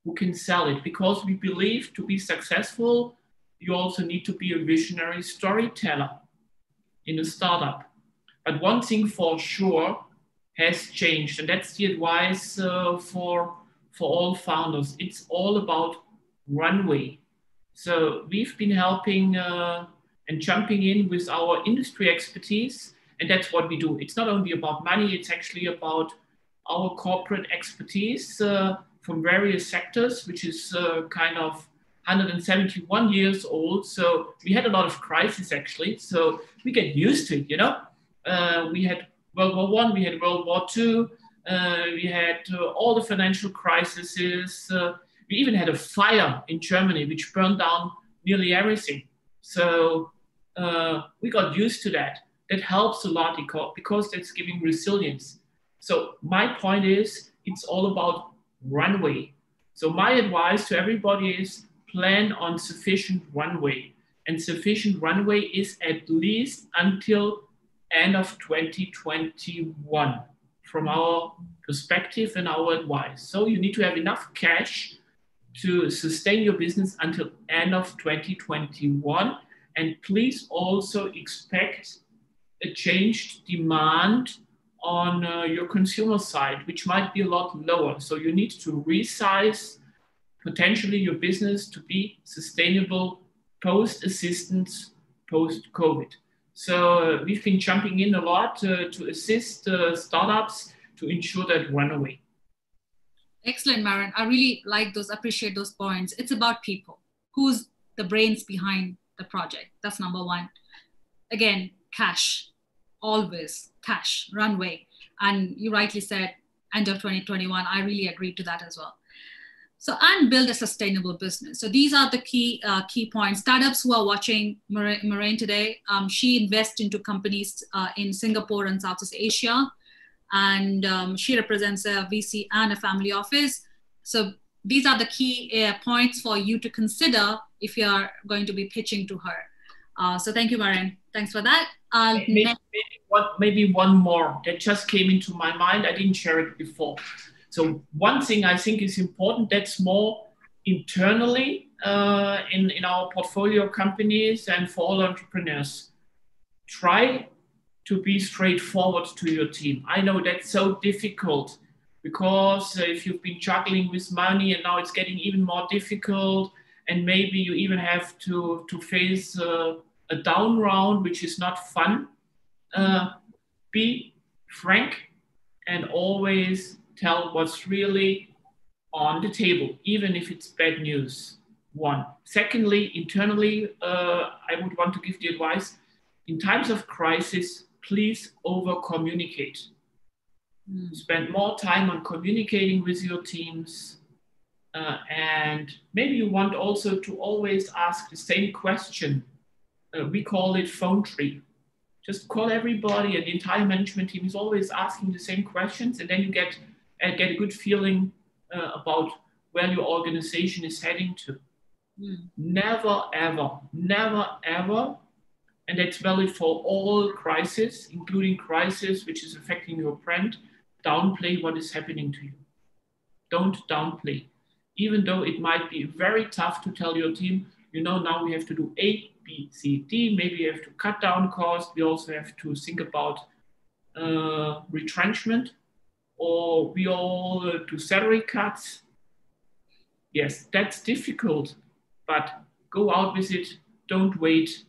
who can sell it, because we believe to be successful, you also need to be a visionary storyteller in a startup. But one thing for sure, has changed. And that's the advice uh, for, for all founders. It's all about runway. So we've been helping uh, and jumping in with our industry expertise. And that's what we do. It's not only about money, it's actually about our corporate expertise uh, from various sectors, which is uh, kind of 171 years old. So we had a lot of crises actually. So we get used to it, you know. Uh, we had World War One, we had World War Two, uh, we had uh, all the financial crises. Uh, we even had a fire in Germany which burned down nearly everything. So uh, we got used to that. That helps a lot because that's giving resilience. So my point is, it's all about runway. So my advice to everybody is plan on sufficient runway. And sufficient runway is at least until end of 2021 from our perspective and our advice. So you need to have enough cash to sustain your business until end of 2021. And please also expect a changed demand on uh, your consumer side, which might be a lot lower. So you need to resize potentially your business to be sustainable post assistance, post COVID. So uh, we've been jumping in a lot uh, to assist uh, startups to ensure that runaway. Excellent, Maren. I really like those, appreciate those points. It's about people. Who's the brains behind the project? That's number one. Again, cash. always cash runway. And you rightly said, end of 2021. I really agree to that as well. So, and build a sustainable business. So these are the key uh, key points. Startups who are watching Maren today, um, she invests into companies uh, in Singapore and Southeast Asia, and um, she represents a VC and a family office. So these are the key uh, points for you to consider if you are going to be pitching to her. Uh, so thank you, Marion. Thanks for that. Uh, maybe, maybe, one, maybe one more that just came into my mind. I didn't share it before. So one thing I think is important that's more internally uh, in, in our portfolio companies and for all entrepreneurs. Try to be straightforward to your team. I know that's so difficult because if you've been juggling with money and now it's getting even more difficult and maybe you even have to, to face uh, a down round, which is not fun, uh, be frank and always tell what's really on the table, even if it's bad news. One. Secondly, internally, uh, I would want to give the advice in times of crisis, please over communicate. Mm. Spend more time on communicating with your teams. Uh, and maybe you want also to always ask the same question. Uh, we call it phone tree. Just call everybody, and the entire management team is always asking the same questions, and then you get uh, get a good feeling uh, about where your organization is heading to. Mm. Never, ever, never, ever and that's valid for all crises, including crisis which is affecting your brand, downplay what is happening to you. Don't downplay. Even though it might be very tough to tell your team, you know, now we have to do A, B, C, D, maybe you have to cut down costs. We also have to think about uh, retrenchment or we all do salary cuts. Yes, that's difficult, but go out with it. Don't wait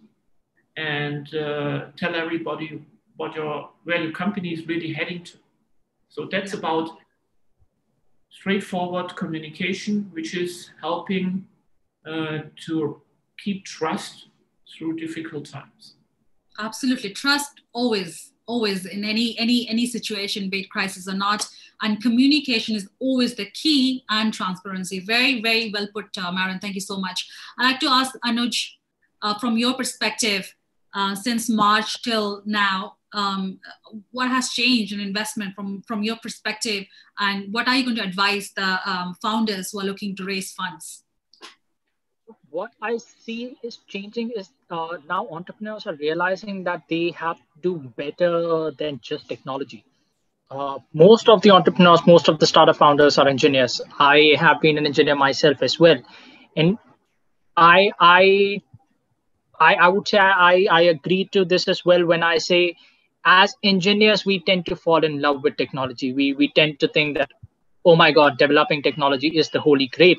and uh, tell everybody what your where your company is really heading to. So that's about straightforward communication, which is helping uh, to keep trust through difficult times. Absolutely, trust always, always in any any any situation, be it crisis or not. And communication is always the key, and transparency. Very, very well put, uh, Maren. Thank you so much. I'd like to ask Anuj, uh, from your perspective, uh, since March till now, um, what has changed in investment from, from your perspective and what are you going to advise the um, founders who are looking to raise funds what i see is changing is uh, now entrepreneurs are realizing that they have to do better than just technology uh, most of the entrepreneurs most of the startup founders are engineers i have been an engineer myself as well and i i I, I would say I, I agree to this as well when I say as engineers, we tend to fall in love with technology. We, we tend to think that, oh my God, developing technology is the holy grail.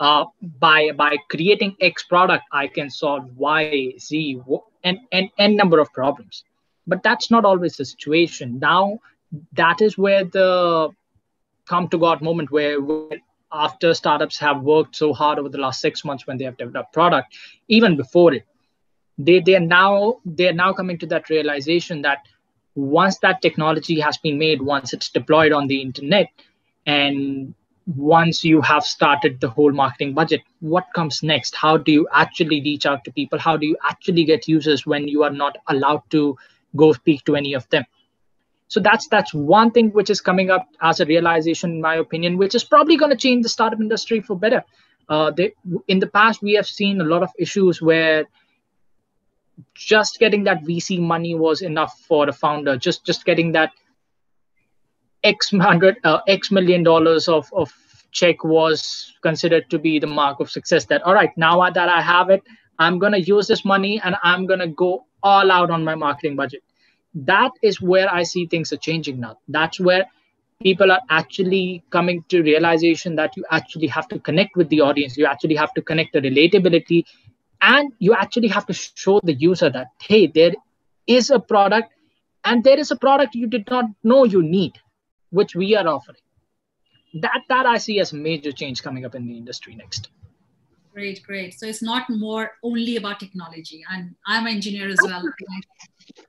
Uh, by by creating X product, I can solve Y, Z, and, and n number of problems. But that's not always the situation. Now, that is where the come to God moment where, where after startups have worked so hard over the last six months when they have developed product, even before it, they they are now they are now coming to that realization that once that technology has been made once it's deployed on the internet and once you have started the whole marketing budget what comes next? How do you actually reach out to people? How do you actually get users when you are not allowed to go speak to any of them? So that's that's one thing which is coming up as a realization in my opinion which is probably going to change the startup industry for better. Uh, they, in the past we have seen a lot of issues where just getting that VC money was enough for a founder. Just just getting that X hundred uh, X million dollars of of check was considered to be the mark of success. That all right, now that I have it, I'm gonna use this money and I'm gonna go all out on my marketing budget. That is where I see things are changing now. That's where people are actually coming to realization that you actually have to connect with the audience. You actually have to connect the relatability and you actually have to show the user that hey there is a product and there is a product you did not know you need which we are offering. That that i see as a major change coming up in the industry next. Great great. So it's not more only about technology and i'm an engineer as well.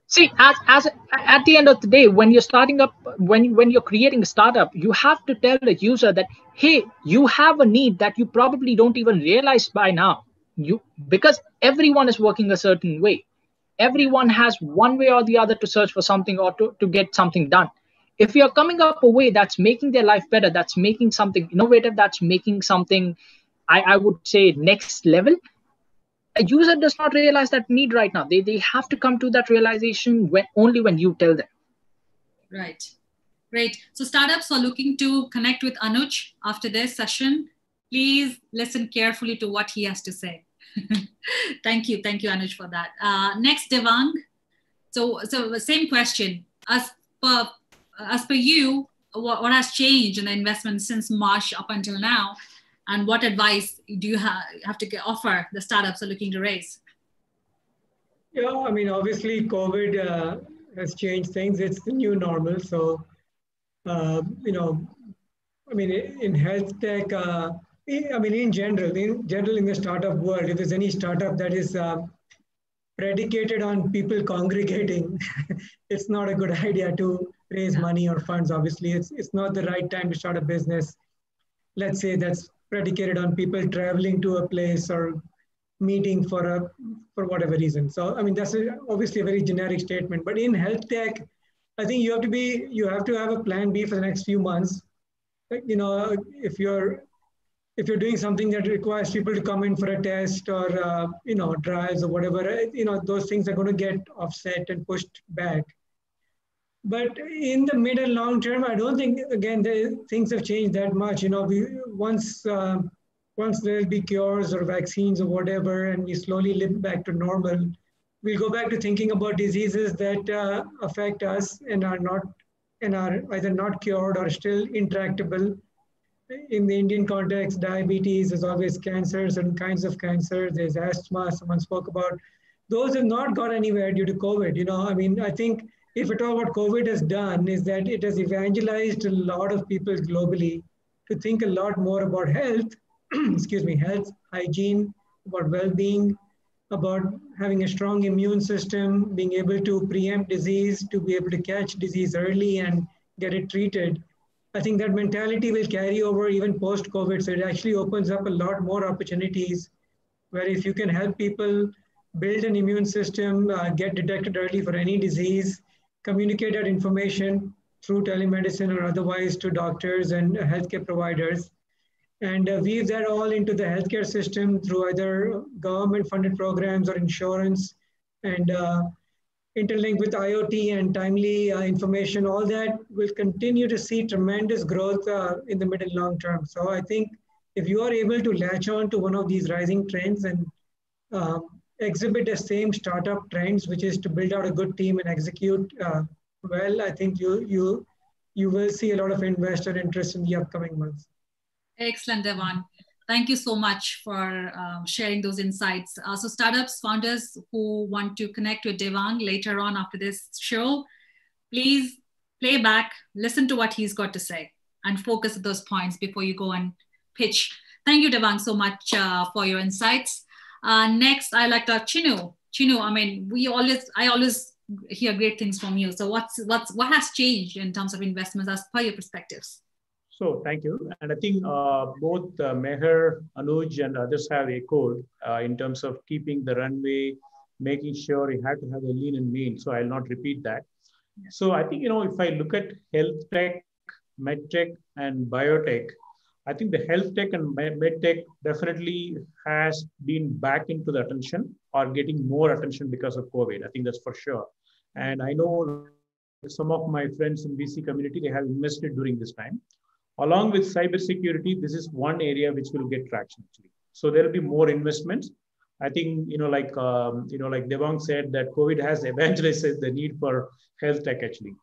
See as, as at the end of the day when you're starting up when when you're creating a startup you have to tell the user that hey you have a need that you probably don't even realize by now. You because everyone is working a certain way. Everyone has one way or the other to search for something or to, to get something done if you're coming up a way that's making their life better that's making something innovative that's making something i, I would say next level a user does not realize that need right now. They, they have to come to that realization when only when you tell them. Right. Great. So startups are looking to connect with Anuj after this session. Please listen carefully to what he has to say. Thank you. Thank you, Anuj, for that. Uh, next, Devang. So, so same question. As per, as per you, what, what has changed in the investment since March up until now? and what advice do you ha- have to offer the startups are looking to raise? Yeah, I mean, obviously, COVID uh, has changed things. It's the new normal. So, uh, you know, I mean, in health tech, uh, I mean, in general, in general, in the startup world, if there's any startup that is uh, predicated on people congregating, it's not a good idea to raise yeah. money or funds. Obviously, it's it's not the right time to start a business. Let's say that's predicated on people traveling to a place or meeting for a for whatever reason. So I mean that's a, obviously a very generic statement. But in health tech, I think you have to be you have to have a plan B for the next few months. You know, if you're if you're doing something that requires people to come in for a test or uh, you know drives or whatever, you know those things are going to get offset and pushed back. But in the mid and long term, I don't think again the, things have changed that much. You know, we once uh, once there'll be cures or vaccines or whatever, and we slowly live back to normal, we'll go back to thinking about diseases that uh, affect us and are not and are either not cured or still intractable. In the Indian context, diabetes is always cancer, certain kinds of cancer. There's asthma. Someone spoke about. Those have not got anywhere due to COVID. You know, I mean, I think if at all what COVID has done is that it has evangelized a lot of people globally to think a lot more about health, excuse me, health, hygiene, about well-being, about having a strong immune system, being able to preempt disease, to be able to catch disease early and get it treated. I think that mentality will carry over even post-COVID. So it actually opens up a lot more opportunities where if you can help people build an immune system, uh, get detected early for any disease, communicate that information through telemedicine or otherwise to doctors and healthcare providers and uh, weave that all into the healthcare system through either government funded programs or insurance and uh, interlink with IoT and timely uh, information, all that will continue to see tremendous growth uh, in the mid and long term. So I think if you are able to latch on to one of these rising trends and um, exhibit the same startup trends, which is to build out a good team and execute uh, well, I think you you you will see a lot of investor interest in the upcoming months. Excellent, Devang. Thank you so much for uh, sharing those insights. Uh, so startups, founders who want to connect with Devang later on after this show, please play back, listen to what he's got to say and focus at those points before you go and pitch. Thank you, Devang, so much uh, for your insights. Uh, next, I like to Chinu. Chinu, I mean, we always, I always hear great things from you. So what's, what's, what has changed in terms of investments as per your perspectives? So thank you. And I think uh, both uh, Meher, Anuj, and others have echoed uh, in terms of keeping the runway, making sure you have to have a lean and mean. So I'll not repeat that. So I think, you know, if I look at health tech, med tech, and biotech, I think the health tech and med tech definitely has been back into the attention or getting more attention because of COVID. I think that's for sure. And I know some of my friends in VC community, they have invested during this time. Along with cybersecurity, this is one area which will get traction actually. So there will be more investments. I think, you know, like, um, you know, like Devang said that COVID has evangelized the need for health tech actually.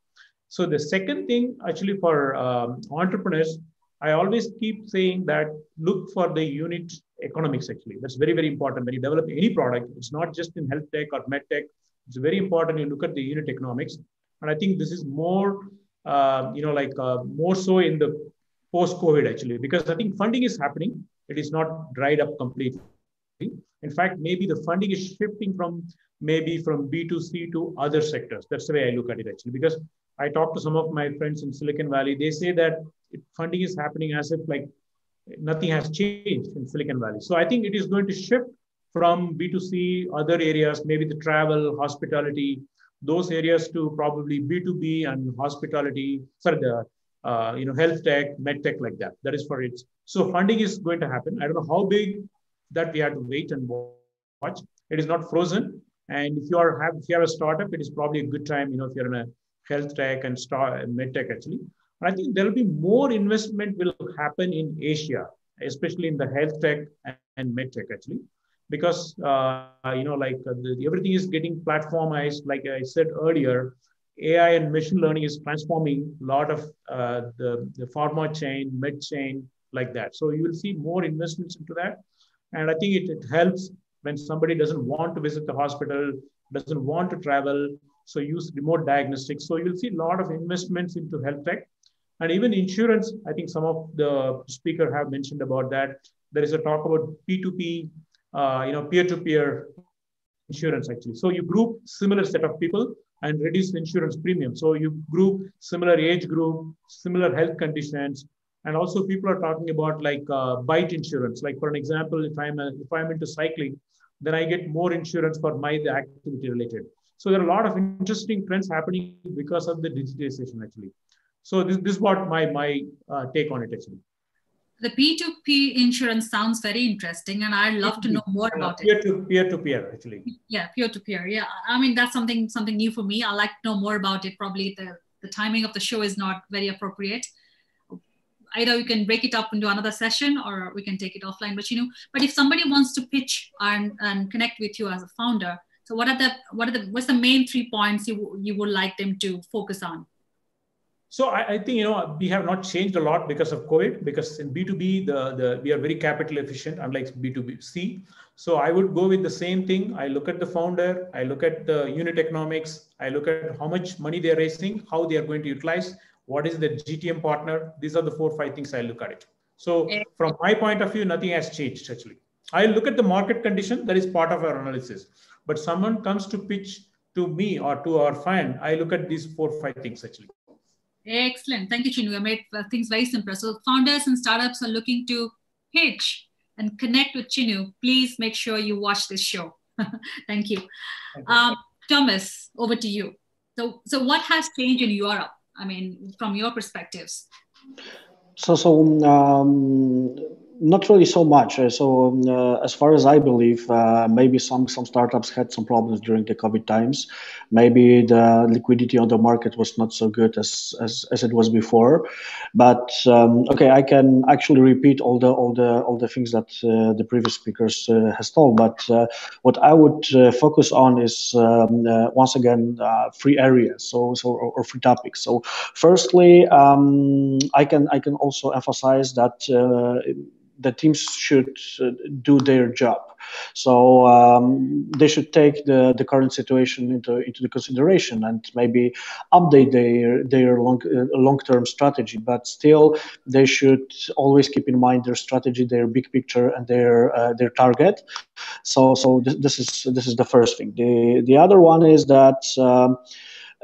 So the second thing actually for um, entrepreneurs, I always keep saying that look for the unit economics actually. That's very, very important. When you develop any product, it's not just in health tech or med tech. It's very important you look at the unit economics. And I think this is more, uh, you know, like uh, more so in the post-COVID actually, because I think funding is happening. It is not dried up completely. In fact, maybe the funding is shifting from maybe from B2C to other sectors. That's the way I look at it actually, because I talked to some of my friends in Silicon Valley. They say that funding is happening as if like nothing has changed in Silicon Valley. So I think it is going to shift from B2C, other areas, maybe the travel, hospitality, those areas to probably B2B and hospitality, sorry, the uh, you know health tech, med tech like that. That is for it. So funding is going to happen. I don't know how big that we have to wait and watch. It is not frozen. And if you are have if you have a startup, it is probably a good time. You know, if you're in a health tech and star med tech actually. I think there will be more investment will happen in Asia, especially in the health tech and, and med tech actually. Because uh, you know like uh, the, everything is getting platformized. Like i said earlier ai and machine learning is transforming a lot of uh, the, the pharma chain med chain like that. So you will see more investments into that. And i think it, it helps when somebody doesn't want to visit the hospital doesn't want to travel so use remote diagnostics. So you'll see a lot of investments into health tech and even insurance i think some of the speaker have mentioned about that there is a talk about p2p uh, you know, peer-to-peer insurance actually. So you group similar set of people and reduce insurance premium. So you group similar age group, similar health conditions, and also people are talking about like uh, bite insurance. Like for an example, if I'm a, if I'm into cycling, then I get more insurance for my the activity related. So there are a lot of interesting trends happening because of the digitization actually. So this, this is what my my uh, take on it actually the P2P insurance sounds very interesting, and I'd love to know more about peer it. To peer to peer, actually. Yeah, peer to peer. Yeah, I mean that's something something new for me. I like to know more about it. Probably the the timing of the show is not very appropriate. Either we can break it up into another session, or we can take it offline. But you know, but if somebody wants to pitch and and connect with you as a founder, so what are the what are the what's the main three points you you would like them to focus on? So I, I, think you know we have not changed a lot because of COVID. Because in B two B, the the we are very capital efficient, unlike B two B C. So I would go with the same thing. I look at the founder. I look at the unit economics. I look at how much money they are raising, how they are going to utilize, what is the GTM partner. These are the four five things I look at it. So from my point of view, nothing has changed actually. I look at the market condition. That is part of our analysis. But someone comes to pitch to me or to our fund, I look at these four five things actually. Excellent. Thank you, Chinu. You made uh, things very simple. So founders and startups are looking to pitch and connect with Chinu. Please make sure you watch this show. Thank you. Thank you. Um, Thomas, over to you. So, so what has changed in Europe? I mean, from your perspectives. So, so um, not really so much. Uh, so um, uh, as far as I believe, uh, maybe some some startups had some problems during the COVID times. Maybe the liquidity on the market was not so good as as, as it was before. But um, okay, I can actually repeat all the all the all the things that uh, the previous speakers uh, has told. But uh, what I would focus on is um, once again three areas. So so or, or three topics. So firstly, um, I can I can also emphasize that the teams should uh, do their job. So um, they should take the, the current situation into, into the consideration and maybe update their their long uh, long term strategy. But still, they should always keep in mind their strategy, their big picture, and their uh, their target. So so this, this is this is the first thing. The the other one is that. Um,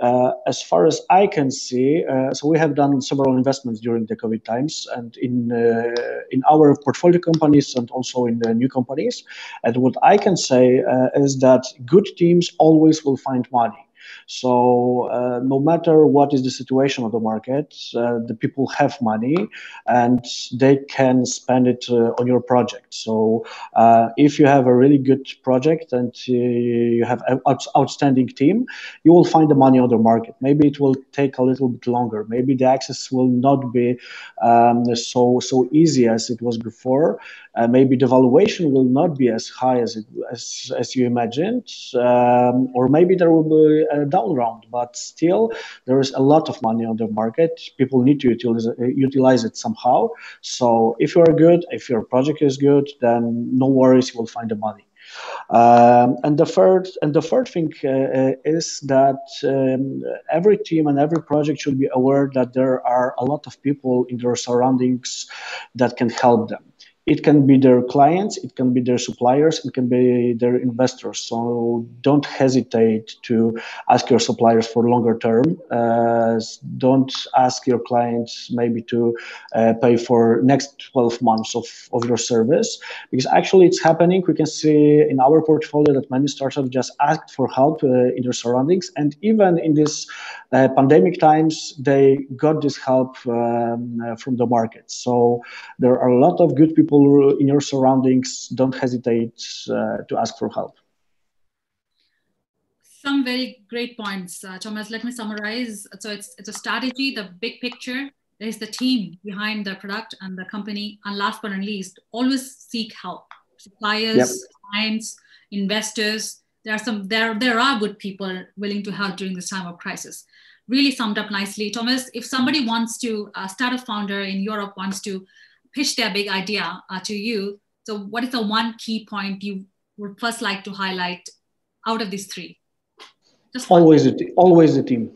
uh, as far as I can see, uh, so we have done several investments during the COVID times, and in uh, in our portfolio companies and also in the new companies. And what I can say uh, is that good teams always will find money. So uh, no matter what is the situation of the market, uh, the people have money and they can spend it uh, on your project. So uh, if you have a really good project and uh, you have an outstanding team, you will find the money on the market. Maybe it will take a little bit longer. Maybe the access will not be um, so so easy as it was before. Uh, maybe the valuation will not be as high as it as, as you imagined, um, or maybe there will be a down round. But still, there is a lot of money on the market. People need to utilize, utilize it somehow. So if you are good, if your project is good, then no worries, you will find the money. Um, and the third and the third thing uh, uh, is that um, every team and every project should be aware that there are a lot of people in their surroundings that can help them it can be their clients, it can be their suppliers, it can be their investors. So don't hesitate to ask your suppliers for longer term. Uh, don't ask your clients maybe to uh, pay for next 12 months of, of your service because actually it's happening. We can see in our portfolio that many startups just asked for help uh, in their surroundings. And even in this uh, pandemic times, they got this help um, uh, from the market. So there are a lot of good people in your surroundings. Don't hesitate uh, to ask for help. Some very great points, uh, Thomas. Let me summarize. So it's it's a strategy, the big picture. There's the team behind the product and the company, and last but not least, always seek help. Suppliers, yep. clients, investors. There are some there there are good people willing to help during this time of crisis really summed up nicely. Thomas, if somebody wants to uh, start a founder in Europe, wants to pitch their big idea uh, to you, so what is the one key point you would first like to highlight out of these three? Just always, the, always the team.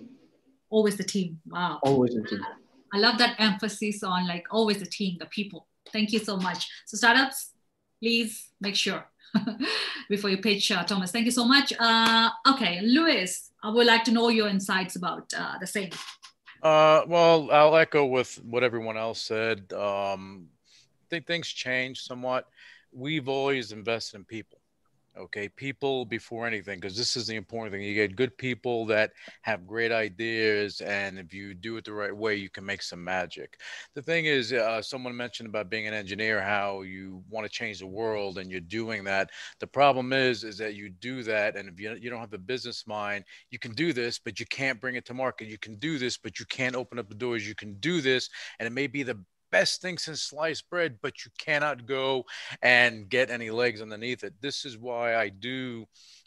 Always the team. Wow. Always the team. I love that emphasis on like always the team, the people. Thank you so much. So startups, please make sure before you pitch, uh, Thomas. Thank you so much. Uh, okay, Luis, I would like to know your insights about uh, the same. Uh, well, I'll echo with what everyone else said. Um, I think things change somewhat. We've always invested in people okay people before anything because this is the important thing you get good people that have great ideas and if you do it the right way you can make some magic. The thing is uh, someone mentioned about being an engineer how you want to change the world and you're doing that. The problem is is that you do that and if you, you don't have the business mind you can do this but you can't bring it to market. You can do this but you can't open up the doors. You can do this and it may be the best thing since sliced bread, but you cannot go and get any legs underneath it. This is why I do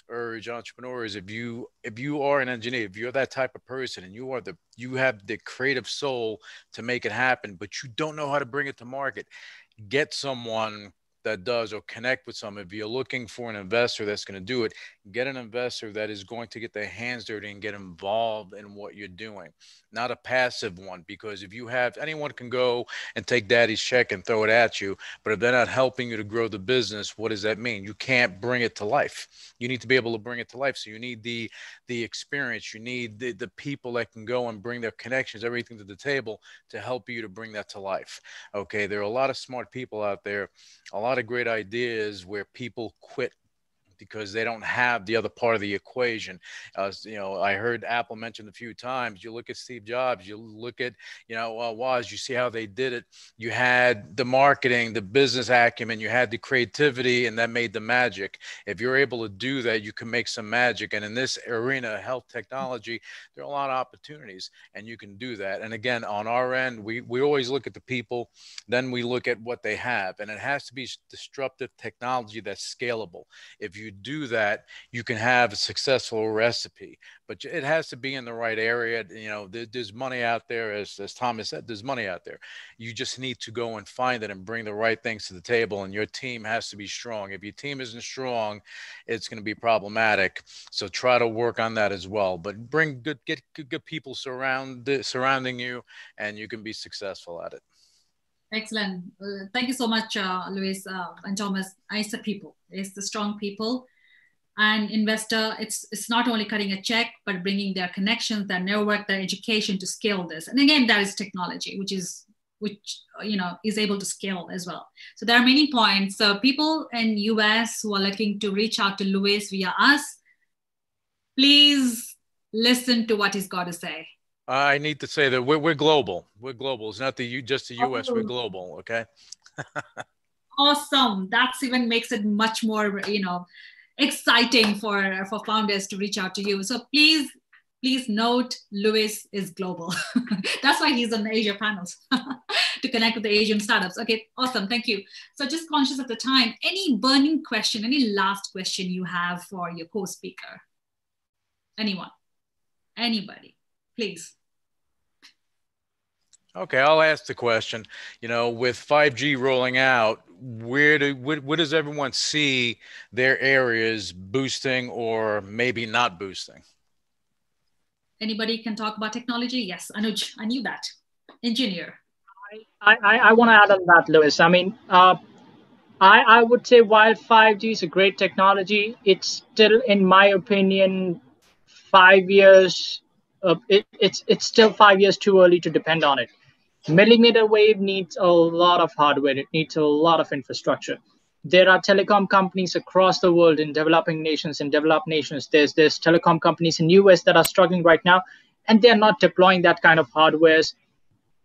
urge entrepreneurs if you if you are an engineer if you're that type of person and you are the you have the creative soul to make it happen but you don't know how to bring it to market get someone that does or connect with some if you're looking for an investor that's going to do it get an investor that is going to get their hands dirty and get involved in what you're doing not a passive one because if you have anyone can go and take daddy's check and throw it at you but if they're not helping you to grow the business what does that mean? You can't bring it to life. You need to be able to bring it to life. So you need the the experience. You need the, the people that can go and bring their connections everything to the table to help you to bring that to life. Okay there are a lot of smart people out there. A lot of great ideas where people quit because they don't have the other part of the equation. Uh, you know, I heard Apple mentioned a few times. You look at Steve Jobs, you look at, you know, uh, Woz, you see how they did it. You had the marketing, the business acumen, you had the creativity, and that made the magic. If you're able to do that, you can make some magic. And in this arena, health technology, there are a lot of opportunities, and you can do that. And again, on our end, we, we always look at the people, then we look at what they have. And it has to be disruptive technology that's scalable. If you you do that, you can have a successful recipe. But it has to be in the right area. You know, there's money out there, as, as Thomas said, there's money out there. You just need to go and find it and bring the right things to the table. And your team has to be strong. If your team isn't strong, it's going to be problematic. So try to work on that as well. But bring good, get good, good people surround surrounding you, and you can be successful at it. Excellent. Uh, thank you so much, uh, Luis uh, and Thomas. It's the people. It's the strong people. And investor, it's it's not only cutting a check, but bringing their connections, their network, their education to scale this. And again, that is technology, which is which you know is able to scale as well. So there are many points. So people in US who are looking to reach out to Luis via us, please listen to what he's got to say I need to say that we're, we're global. We're global. It's not the U, just the U.S. We're global. Okay. awesome. That's even makes it much more, you know, exciting for for founders to reach out to you. So please, please note, Luis is global. That's why he's on the Asia panels to connect with the Asian startups. Okay, awesome. Thank you. So just conscious of the time. Any burning question? Any last question you have for your co-speaker? Anyone? Anybody? please. Okay, I'll ask the question. You know, with 5G rolling out, where do where, where, does everyone see their areas boosting or maybe not boosting? Anybody can talk about technology? Yes, Anuj. I knew that. Engineer. I I, I want to add on that, Luis. I mean, uh, I, I would say while 5G is a great technology, it's still, in my opinion, five years. Uh, it, it's it's still five years too early to depend on it. Millimeter wave needs a lot of hardware. It needs a lot of infrastructure. There are telecom companies across the world in developing nations and developed nations. There's there's telecom companies in US that are struggling right now, and they're not deploying that kind of hardwares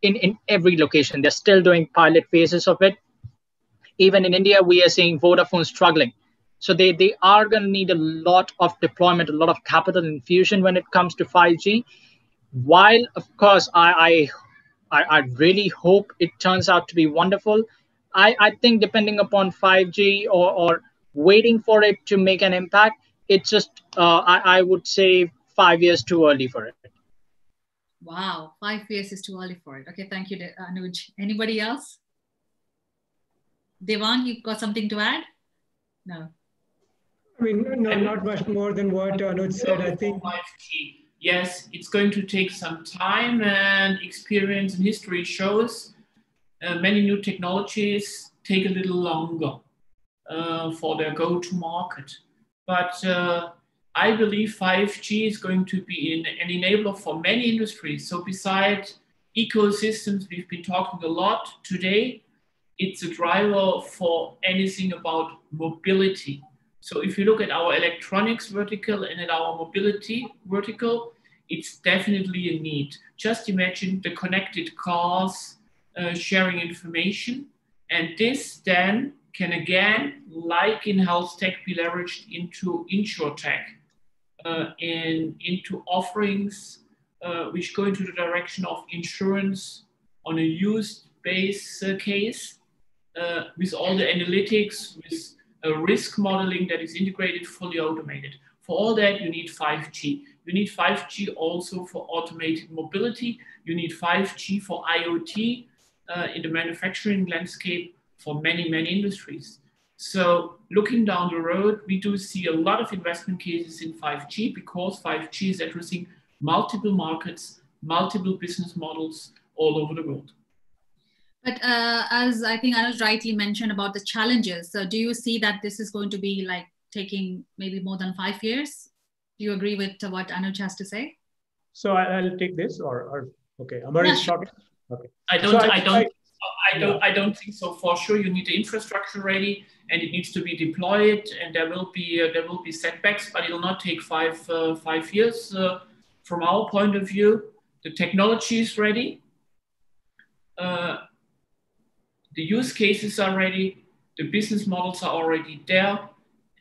in, in every location. They're still doing pilot phases of it even in India, we are seeing Vodafone struggling. So they, they are going to need a lot of deployment, a lot of capital infusion when it comes to 5G. While, of course, I, I, I really hope it turns out to be wonderful. I, I think depending upon 5G or, or waiting for it to make an impact, it's just, uh, I, I would say, five years too early for it. Wow, five years is too early for it. Okay, thank you, Anuj. Anybody else? Devang, you've got something to add? No. I mean, no, not much more than what Anuj said. I think. Yes, it's going to take some time, and experience and history shows uh, many new technologies take a little longer uh, for their go-to market. But uh, I believe 5G is going to be in, an enabler for many industries. So besides ecosystems, we've been talking a lot today it's a driver for anything about mobility. So if you look at our electronics vertical and at our mobility vertical, it's definitely a need. Just imagine the connected cars uh, sharing information. And this then can again, like in health tech, be leveraged into insure tech uh, and into offerings uh, which go into the direction of insurance on a used base uh, case uh, with all the analytics, with a risk modeling that is integrated, fully automated. For all that, you need 5G. You need 5G also for automated mobility. You need 5G for IoT uh, in the manufacturing landscape for many, many industries. So looking down the road, we do see a lot of investment cases in 5G because 5G is addressing multiple markets, multiple business models all over the world. But uh, as I think Anuj rightly mentioned about the challenges, so do you see that this is going to be like taking maybe more than five years? Do you agree with what Anuj has to say? So I'll take this, or, or okay, Amar yeah, is sure. Okay. I don't. So I, I, don't. I, I don't. Yeah. I don't think so. For sure, you need the infrastructure ready, and it needs to be deployed, and there will be uh, there will be setbacks, but it will not take five uh, five years. Uh, from our point of view, the technology is ready. The use cases are ready, the business models are already there,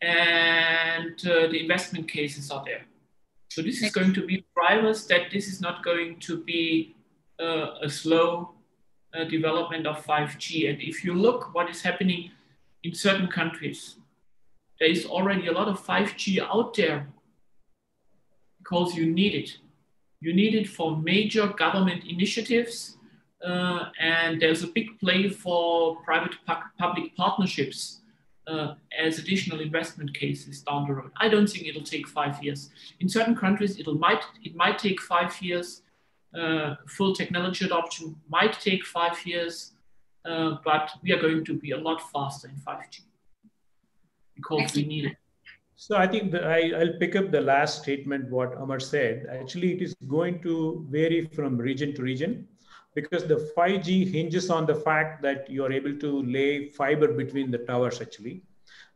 and uh, the investment cases are there. So this is going to be drivers that this is not going to be uh, a slow uh, development of 5G. And if you look what is happening in certain countries, there is already a lot of 5G out there because you need it. You need it for major government initiatives uh, and there's a big play for private public partnerships uh, as additional investment cases down the road. I don't think it'll take five years. In certain countries, it'll might it might take five years. Uh, full technology adoption might take five years, uh, but we are going to be a lot faster in 5G because we need it. So I think the, I, I'll pick up the last statement what Amar said. Actually, it is going to vary from region to region because the 5G hinges on the fact that you are able to lay fiber between the towers actually.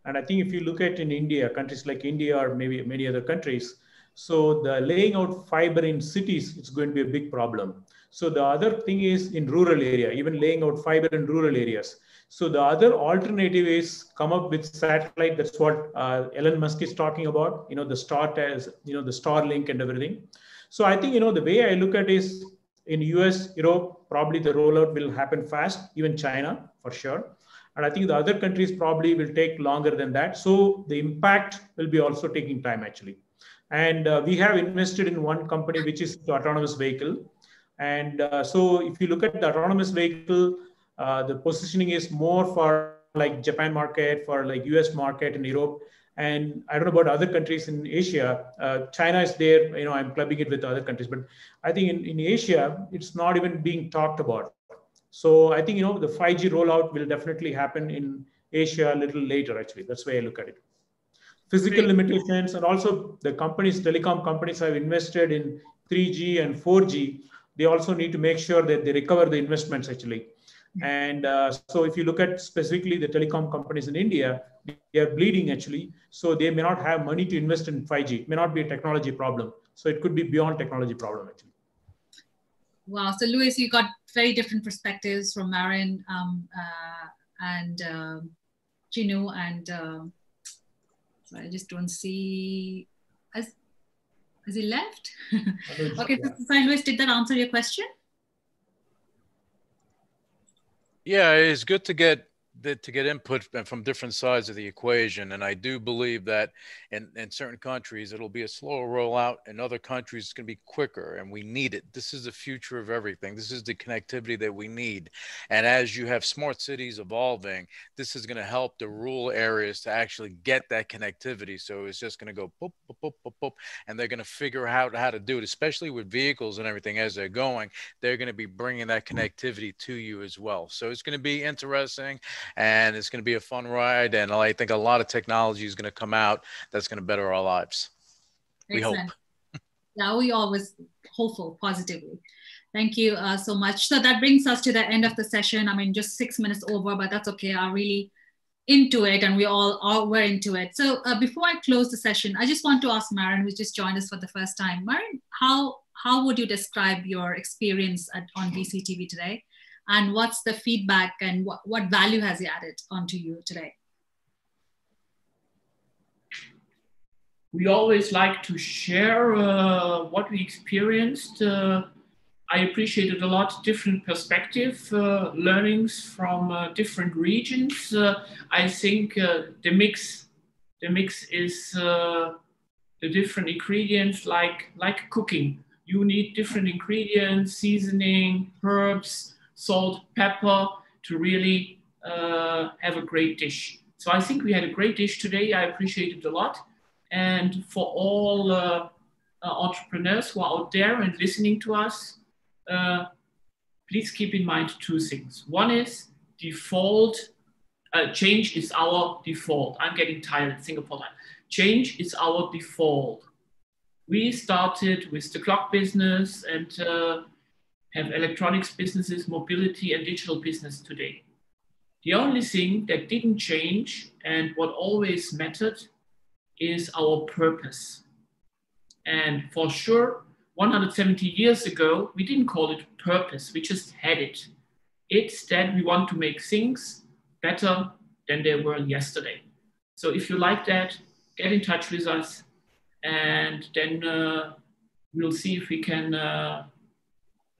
And I think if you look at in India, countries like India or maybe many other countries, so the laying out fiber in cities is going to be a big problem. So the other thing is in rural area, even laying out fiber in rural areas. So the other alternative is come up with satellite. That's what uh, Elon Musk is talking about. You know the Star as you know the Starlink and everything. So I think you know the way I look at is in US, Europe, probably the rollout will happen fast, even China for sure. And I think the other countries probably will take longer than that. So the impact will be also taking time actually. And uh, we have invested in one company, which is the autonomous vehicle. And uh, so if you look at the autonomous vehicle, uh, the positioning is more for like Japan market, for like US market and Europe. And I don't know about other countries in Asia. Uh, China is there. You know, I'm clubbing it with other countries, but I think in, in Asia, it's not even being talked about. So I think you know the 5G rollout will definitely happen in Asia a little later, actually. That's why I look at it. Physical limitations and also the companies, telecom companies have invested in 3G and 4G. They also need to make sure that they recover the investments actually. And uh, so if you look at specifically the telecom companies in India, they are bleeding actually. So they may not have money to invest in 5G. It may not be a technology problem. So it could be beyond technology problem actually. Wow. So Louis, you got very different perspectives from Maren um, uh, and uh, Chinu and uh, so I just don't see. Has, has he left? okay, so Louis, did that answer your question? Yeah, it's good to get to get input from different sides of the equation. And I do believe that in, in certain countries, it'll be a slower rollout. In other countries, it's going to be quicker, and we need it. This is the future of everything. This is the connectivity that we need. And as you have smart cities evolving, this is going to help the rural areas to actually get that connectivity. So it's just going to go boop, boop, boop, boop, boop, and they're going to figure out how to do it, especially with vehicles and everything as they're going. They're going to be bringing that connectivity to you as well. So it's going to be interesting and it's going to be a fun ride. And I think a lot of technology is going to come out that's going to better our lives. We hope. yeah, we always hopeful positively. Thank you uh, so much. So that brings us to the end of the session. I mean, just six minutes over, but that's okay. I'm really into it, and we all are we're into it. So uh, before I close the session, I just want to ask Maren, who just joined us for the first time. Maren, how how would you describe your experience at, on VCTV today? And what's the feedback and what, what value has he added onto you today? We always like to share uh, what we experienced. Uh, I appreciated a lot different perspective, uh, learnings from uh, different regions. Uh, I think uh, the mix, the mix is the different ingredients like like cooking. You need different ingredients, seasoning, herbs, salt, pepper to really uh, have a great dish. So I think we had a great dish today. I appreciate it a lot. And for all uh, uh, entrepreneurs who are out there and listening to us, uh, please keep in mind two things. One is default, uh, change is our default. I'm getting tired, Singapore time. Change is our default. We started with the clock business and uh, have electronics businesses, mobility, and digital business today. The only thing that didn't change and what always mattered is our purpose. And for sure, 170 years ago, we didn't call it purpose, we just had it. It's that we want to make things better than they were yesterday. So if you like that, get in touch with us and then uh, we'll see if we can uh,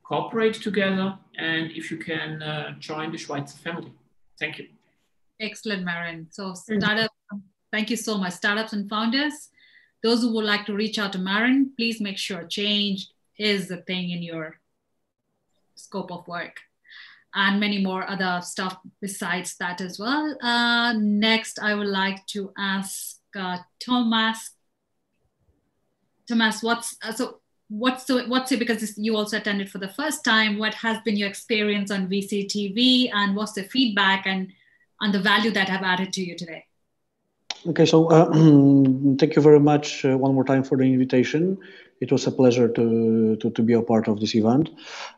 cooperate together and if you can uh, join the Schweizer family. Thank you. Excellent, Maren. So startup, thank you so much. Startups and founders, those who would like to reach out to Maren, please make sure change is a thing in your scope of work and many more other stuff besides that as well. Uh, next, I would like to ask uh, Thomas. Thomas, what's uh, so what's so what's it because you also attended for the first time what has been your experience on vctv and what's the feedback and and the value that have added to you today? Okay so uh, thank you very much uh, one more time for the invitation it was a pleasure to, to, to be a part of this event.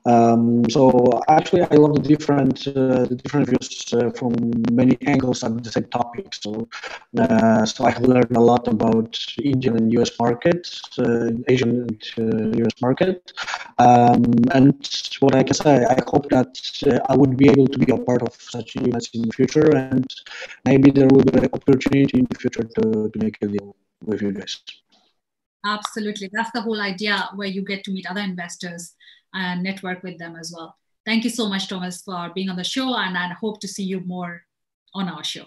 Um, so actually, I love the different uh, the different views uh, from many angles at the same topic. So uh, so I have learned a lot about Indian and U.S. markets, uh, Asian and U.S. Uh, market, um, and what I can say, I hope that I would be able to be a part of such events in the future, and maybe there will be an opportunity in the future to, to make a deal with you guys. Absolutely. That's the whole idea where you get to meet other investors and network with them as well. Thank you so much, Thomas, for being on the show, and I hope to see you more on our show.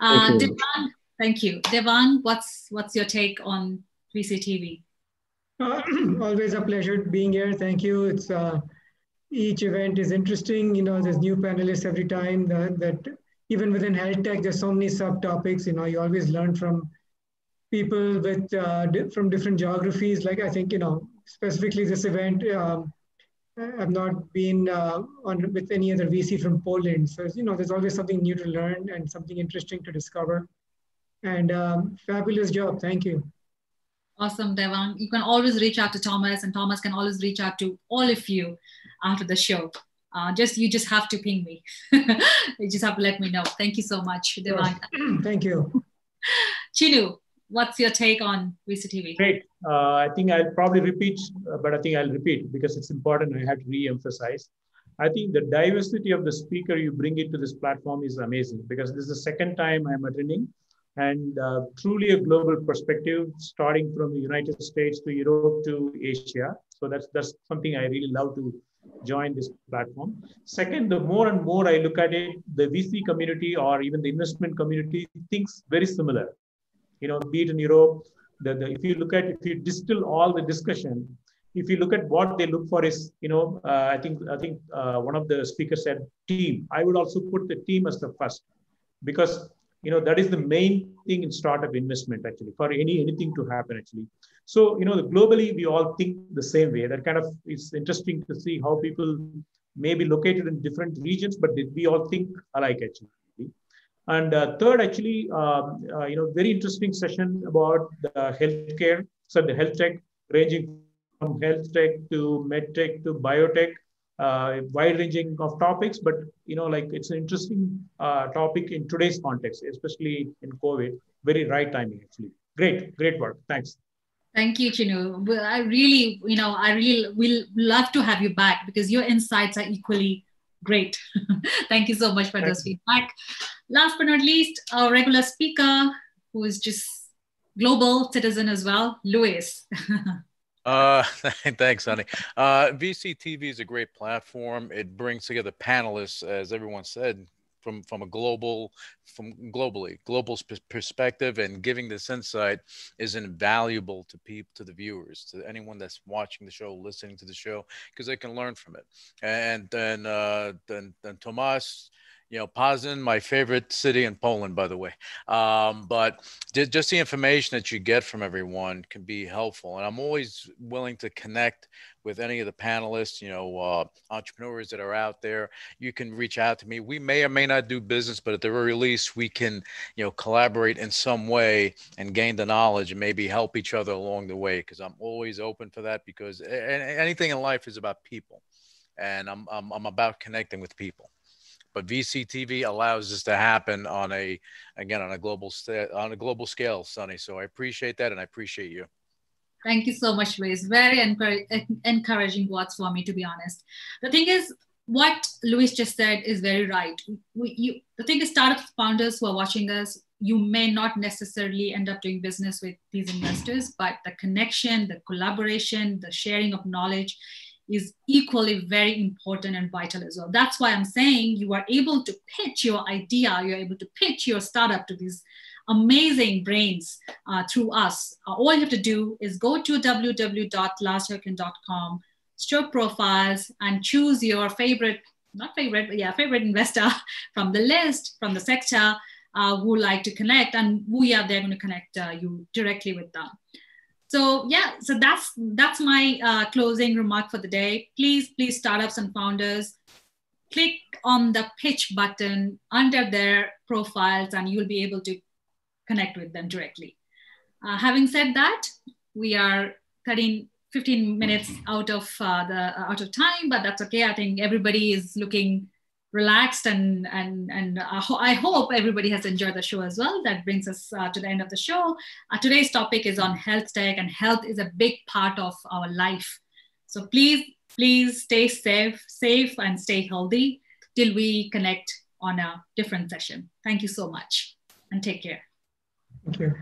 Uh, thank you. Devang, thank you. Devang, what's what's your take on VCTV? Uh, always a pleasure being here. Thank you. It's uh, each event is interesting. You know, there's new panelists every time. That, that even within health tech, there's so many subtopics. You know, you always learn from people with uh, from different geographies. Like I think, you know, specifically this event, um, I've not been uh, on with any other VC from Poland. So, you know, there's always something new to learn and something interesting to discover. And um, fabulous job. Thank you. Awesome, Devang. You can always reach out to Thomas, and Thomas can always reach out to all of you after the show. Uh, just you just have to ping me. you just have to let me know. Thank you so much, Devang. Thank you. Chinu, what's your take on VCTV? Great. Uh, I think I'll probably repeat, uh, but I think I'll repeat because it's important. I have to re-emphasize. I think the diversity of the speaker you bring into this platform is amazing because this is the second time I'm attending and uh, truly a global perspective starting from the United States to Europe to Asia. So that's, that's something I really love to join this platform. Second, the more and more I look at it, the VC community or even the investment community thinks very similar. You know, be it in Europe, the, the, if you look at, if you distill all the discussion, if you look at what they look for is, you know, uh, I think I think uh, one of the speakers said team. I would also put the team as the first, because you know that is the main thing in startup investment actually for any anything to happen actually. So you know, globally we all think the same way. That kind of is interesting to see how people may be located in different regions, but we all think alike actually. And uh, third, actually, um, uh, you know, very interesting session about the healthcare, so the health tech, ranging from health tech to med tech to biotech, uh, wide ranging of topics. But you know, like it's an interesting uh, topic in today's context, especially in COVID. Very right timing, actually. Great, great work. Thanks. Thank you, Chinu. I really, you know, I really will love to have you back because your insights are equally great. Thank you so much for those feedback. Last but not least, our regular speaker, who is just global citizen as well, Luis. Uh, thanks, honey. Uh, VCTV is a great platform. It brings together panelists, as everyone said, from from a global from globally global perspective and giving this insight is invaluable to people to the viewers to anyone that's watching the show listening to the show because they can learn from it. And then uh then then tomas you know, Poznan, my favorite city in Poland, by the way. Um, but just the information that you get from everyone can be helpful. And I'm always willing to connect with any of the panelists, you know, uh, entrepreneurs that are out there. You can reach out to me. We may or may not do business, but at the very least, we can, you know, collaborate in some way and gain the knowledge and maybe help each other along the way. Because I'm always open for that. Because anything in life is about people, and I'm I'm, I'm about connecting with people but VCTV allows this to happen on a again on a global st- on a global scale, Sunny. So I appreciate that, and I appreciate you. Thank you so much, Luis. Very encouraging words for me, to be honest. The thing is, what Luis just said is very right. We, you, the thing is, startup founders who are watching us, you may not necessarily end up doing business with these investors, but the connection, the collaboration, the sharing of knowledge is equally very important and vital as well. That's why I'm saying you are able to pitch your idea, you're able to pitch your startup to these amazing brains uh, through us. Uh, all you have to do is go to www.latoken.com, stroke profiles, and choose your favorite, not favorite, but yeah, favorite investor from the list, from the sector uh, who like to connect, and we are there going to connect uh, you directly with them so yeah so that's that's my uh, closing remark for the day. Please please startups and founders click on the pitch button under their profiles and you'll be able to connect with them directly. Uh, having said that we are cutting 15 minutes out of uh, the uh, out of time but that's okay. I think everybody is looking relaxed and and and I hope everybody has enjoyed the show as well. That brings us uh, to the end of the show. Uh, today's topic is on health tech, and health is a big part of our life. So please, please stay safe, safe, and stay healthy till we connect on a different session. Thank you so much, and take care. Thank you.